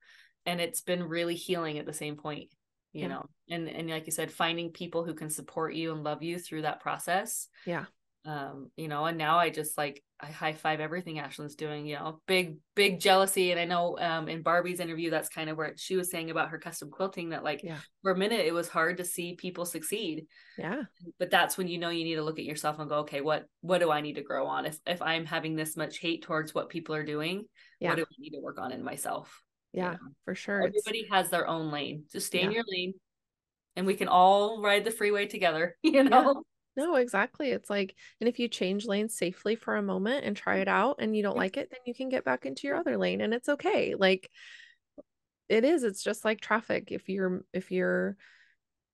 and it's been really healing at the same point you Yeah. know and and like you said finding people who can support you and love you through that process yeah um you know and now i just like i high five everything ashelyn's doing you know big big jealousy. And i know um in barbie's interview that's kind of where she was saying about her custom quilting that like Yeah. for a minute it was hard to see people succeed. Yeah. But that's when you know you need to look at yourself and go okay what what do i need to grow on? If if i'm having this much hate towards what people are doing Yeah. what do i need to work on in myself? You yeah know? for sure. It's- everybody has their own lane. Just stay in your lane and we can all ride the freeway together [LAUGHS] you know No, exactly. It's like, and if you change lanes safely for a moment and try it out and you don't like it, then you can get back into your other lane and it's okay. Like it is, it's just like traffic. If you're if you're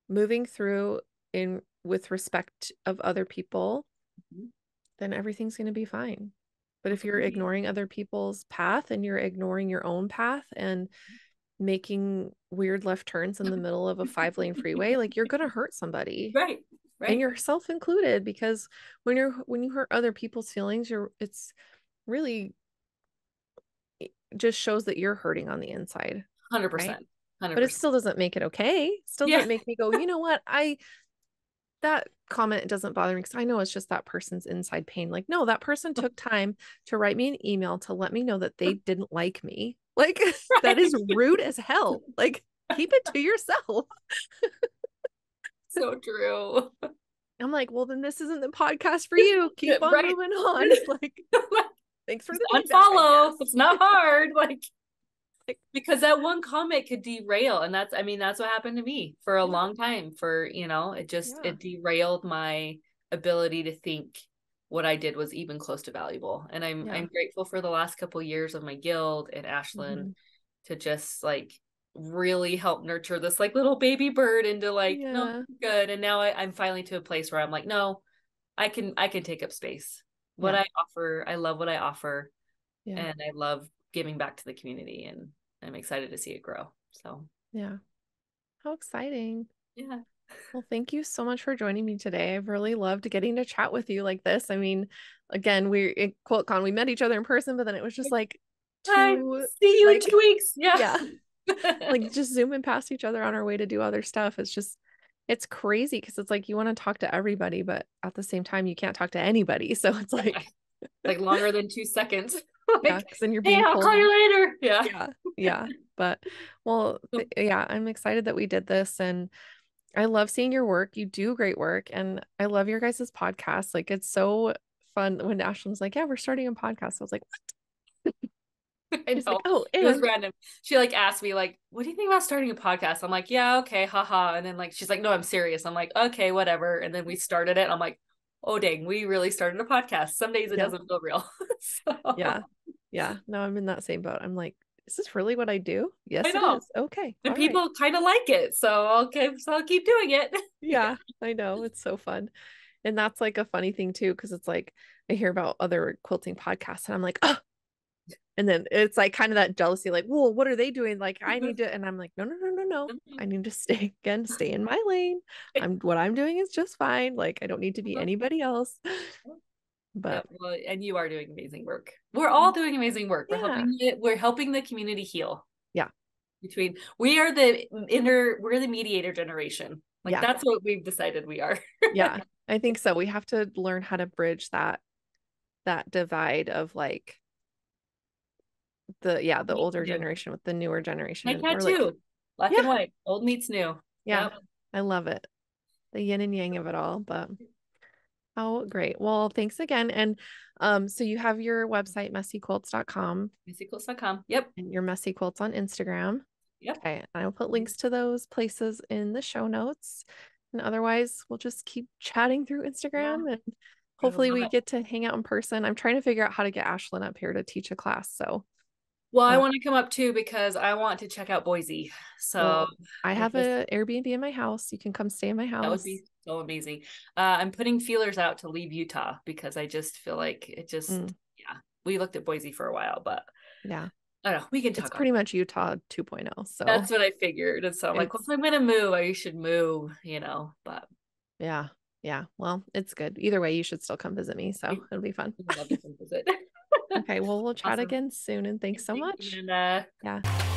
moving through in with respect of other people, Mhm. then everything's going to be fine. But if you're ignoring other people's path and you're ignoring your own path and making weird left turns in the [LAUGHS] middle of a five lane freeway, like you're going to hurt somebody right right. and yourself included because when you're when you hurt other people's feelings you're it's really it just shows that you're hurting on the inside 100% 100% but it still doesn't make it okay. Still Yeah. doesn't make me go you know what? I that comment doesn't bother me because i know it's just that person's inside pain. Like no that person [LAUGHS] took time to write me an email to let me know that they [LAUGHS] didn't like me. Like [LAUGHS] that is rude as hell. Like keep it to yourself so true I'm like, well, then this isn't the podcast for you. Keep on Right. moving [LAUGHS] on. [LAUGHS] Like, thanks for the unfollow it's not hard [LAUGHS] like Like- because that one comment could derail and that's i mean that's what happened to me for a Yeah. long time for you know it just Yeah. it derailed my ability to think what i did was even close to valuable and i'm Yeah. i'm grateful for the last couple years of my guild and ashelyn Mhm. to just like really help nurture this like little baby bird into like Yeah. no good and now I, i'm finally to a place where i'm like no i can i can take up space what Yeah. i offer i love what i offer Yeah. and i love giving back to the community and i'm excited to see it grow so Yeah. How exciting. yeah Well, thank you so much for joining me today. I've really loved getting to chat with you like this. I mean, again, we're in QuiltCon, we met each other in person, but then it was just like two, see you like- in two weeks yeah yeah, like [LAUGHS] just zooming past each other on our way to do other stuff. It's just, it's crazy because it's like you want to talk to everybody, but at the same time, you can't talk to anybody. [LAUGHS] So it's like, like longer than two seconds. [LAUGHS] Yeah, then you're hey i'll call you later. Yeah. Yeah yeah. But well th- yeah i'm excited that we did this and i love seeing your work. You do great work and i love your guys' podcast. Like it's so fun. When ashelyn's like yeah we're starting a podcast i was like what [LAUGHS] I know. Like, oh, it was random. She like asked me like, "What do you think about starting a podcast?" I'm like, "Yeah, okay, haha." And then like she's like, "No, I'm serious." I'm like, "Okay, whatever." And then we started it. I'm like, "Oh dang, we really started a podcast." Some days it yeah. doesn't feel real. [LAUGHS] so. Yeah, yeah. No, I'm in that same boat. I'm like, is this really what I do? Yes, I know. Okay. And people right. kind of like it. So okay, so I'll keep doing it. [LAUGHS] yeah, I know. It's so fun. And that's like a funny thing too, because it's like I hear about other quilting podcasts and I'm like, oh, and then it's like kind of that jealousy, like, well, what are they doing? Like, I mm-hmm. need to, and I'm like, no, no, no, no, no. Mm-hmm. I need to stay again, stay in my lane. [LAUGHS] I'm what I'm doing is just fine. Like, I don't need to be mm-hmm. anybody else. [LAUGHS] But yeah, well, and you are doing amazing work. We're all doing amazing work. We're yeah. helping it, we're helping the community heal. Yeah. Between we are the inner, we're the mediator generation. Like yeah. that's what we've decided we are. yeah. [LAUGHS] I think so. We have to learn how to bridge that that divide of like the yeah the older generation with the newer generation. I can too. Like, Black yeah. and white, old meets new. Yeah, yep. I love it. The yin and yang of it all. But oh, great. Well, thanks again. And um, so you have your website messyquilts.com. Messyquilts.com. Yep. And your messy quilts on Instagram. Yep. Okay. I will put links to those places in the show notes. And otherwise, we'll just keep chatting through Instagram yeah. and hopefully we it. get to hang out in person. I'm trying to figure out how to get Ashelyn up here to teach a class. So well, I want to come up too because I want to check out Boise. So well, I have an Airbnb in my house. You can come stay in my house. That would be so amazing. Uh, I'm putting feelers out to leave Utah because I just feel like it just mm. yeah. We looked at Boise for a while, but yeah. I don't know. We can talk. It's pretty much Utah 2.0. So that's what I figured. And so I'm like, well, if I'm gonna move, I should move, you know. But yeah, yeah. Well, it's good. Either way, you should still come visit me. So it'll be fun. love to come visit. [LAUGHS] okay. Well, we'll chat awesome. again soon. And thanks so much. And uh, yeah.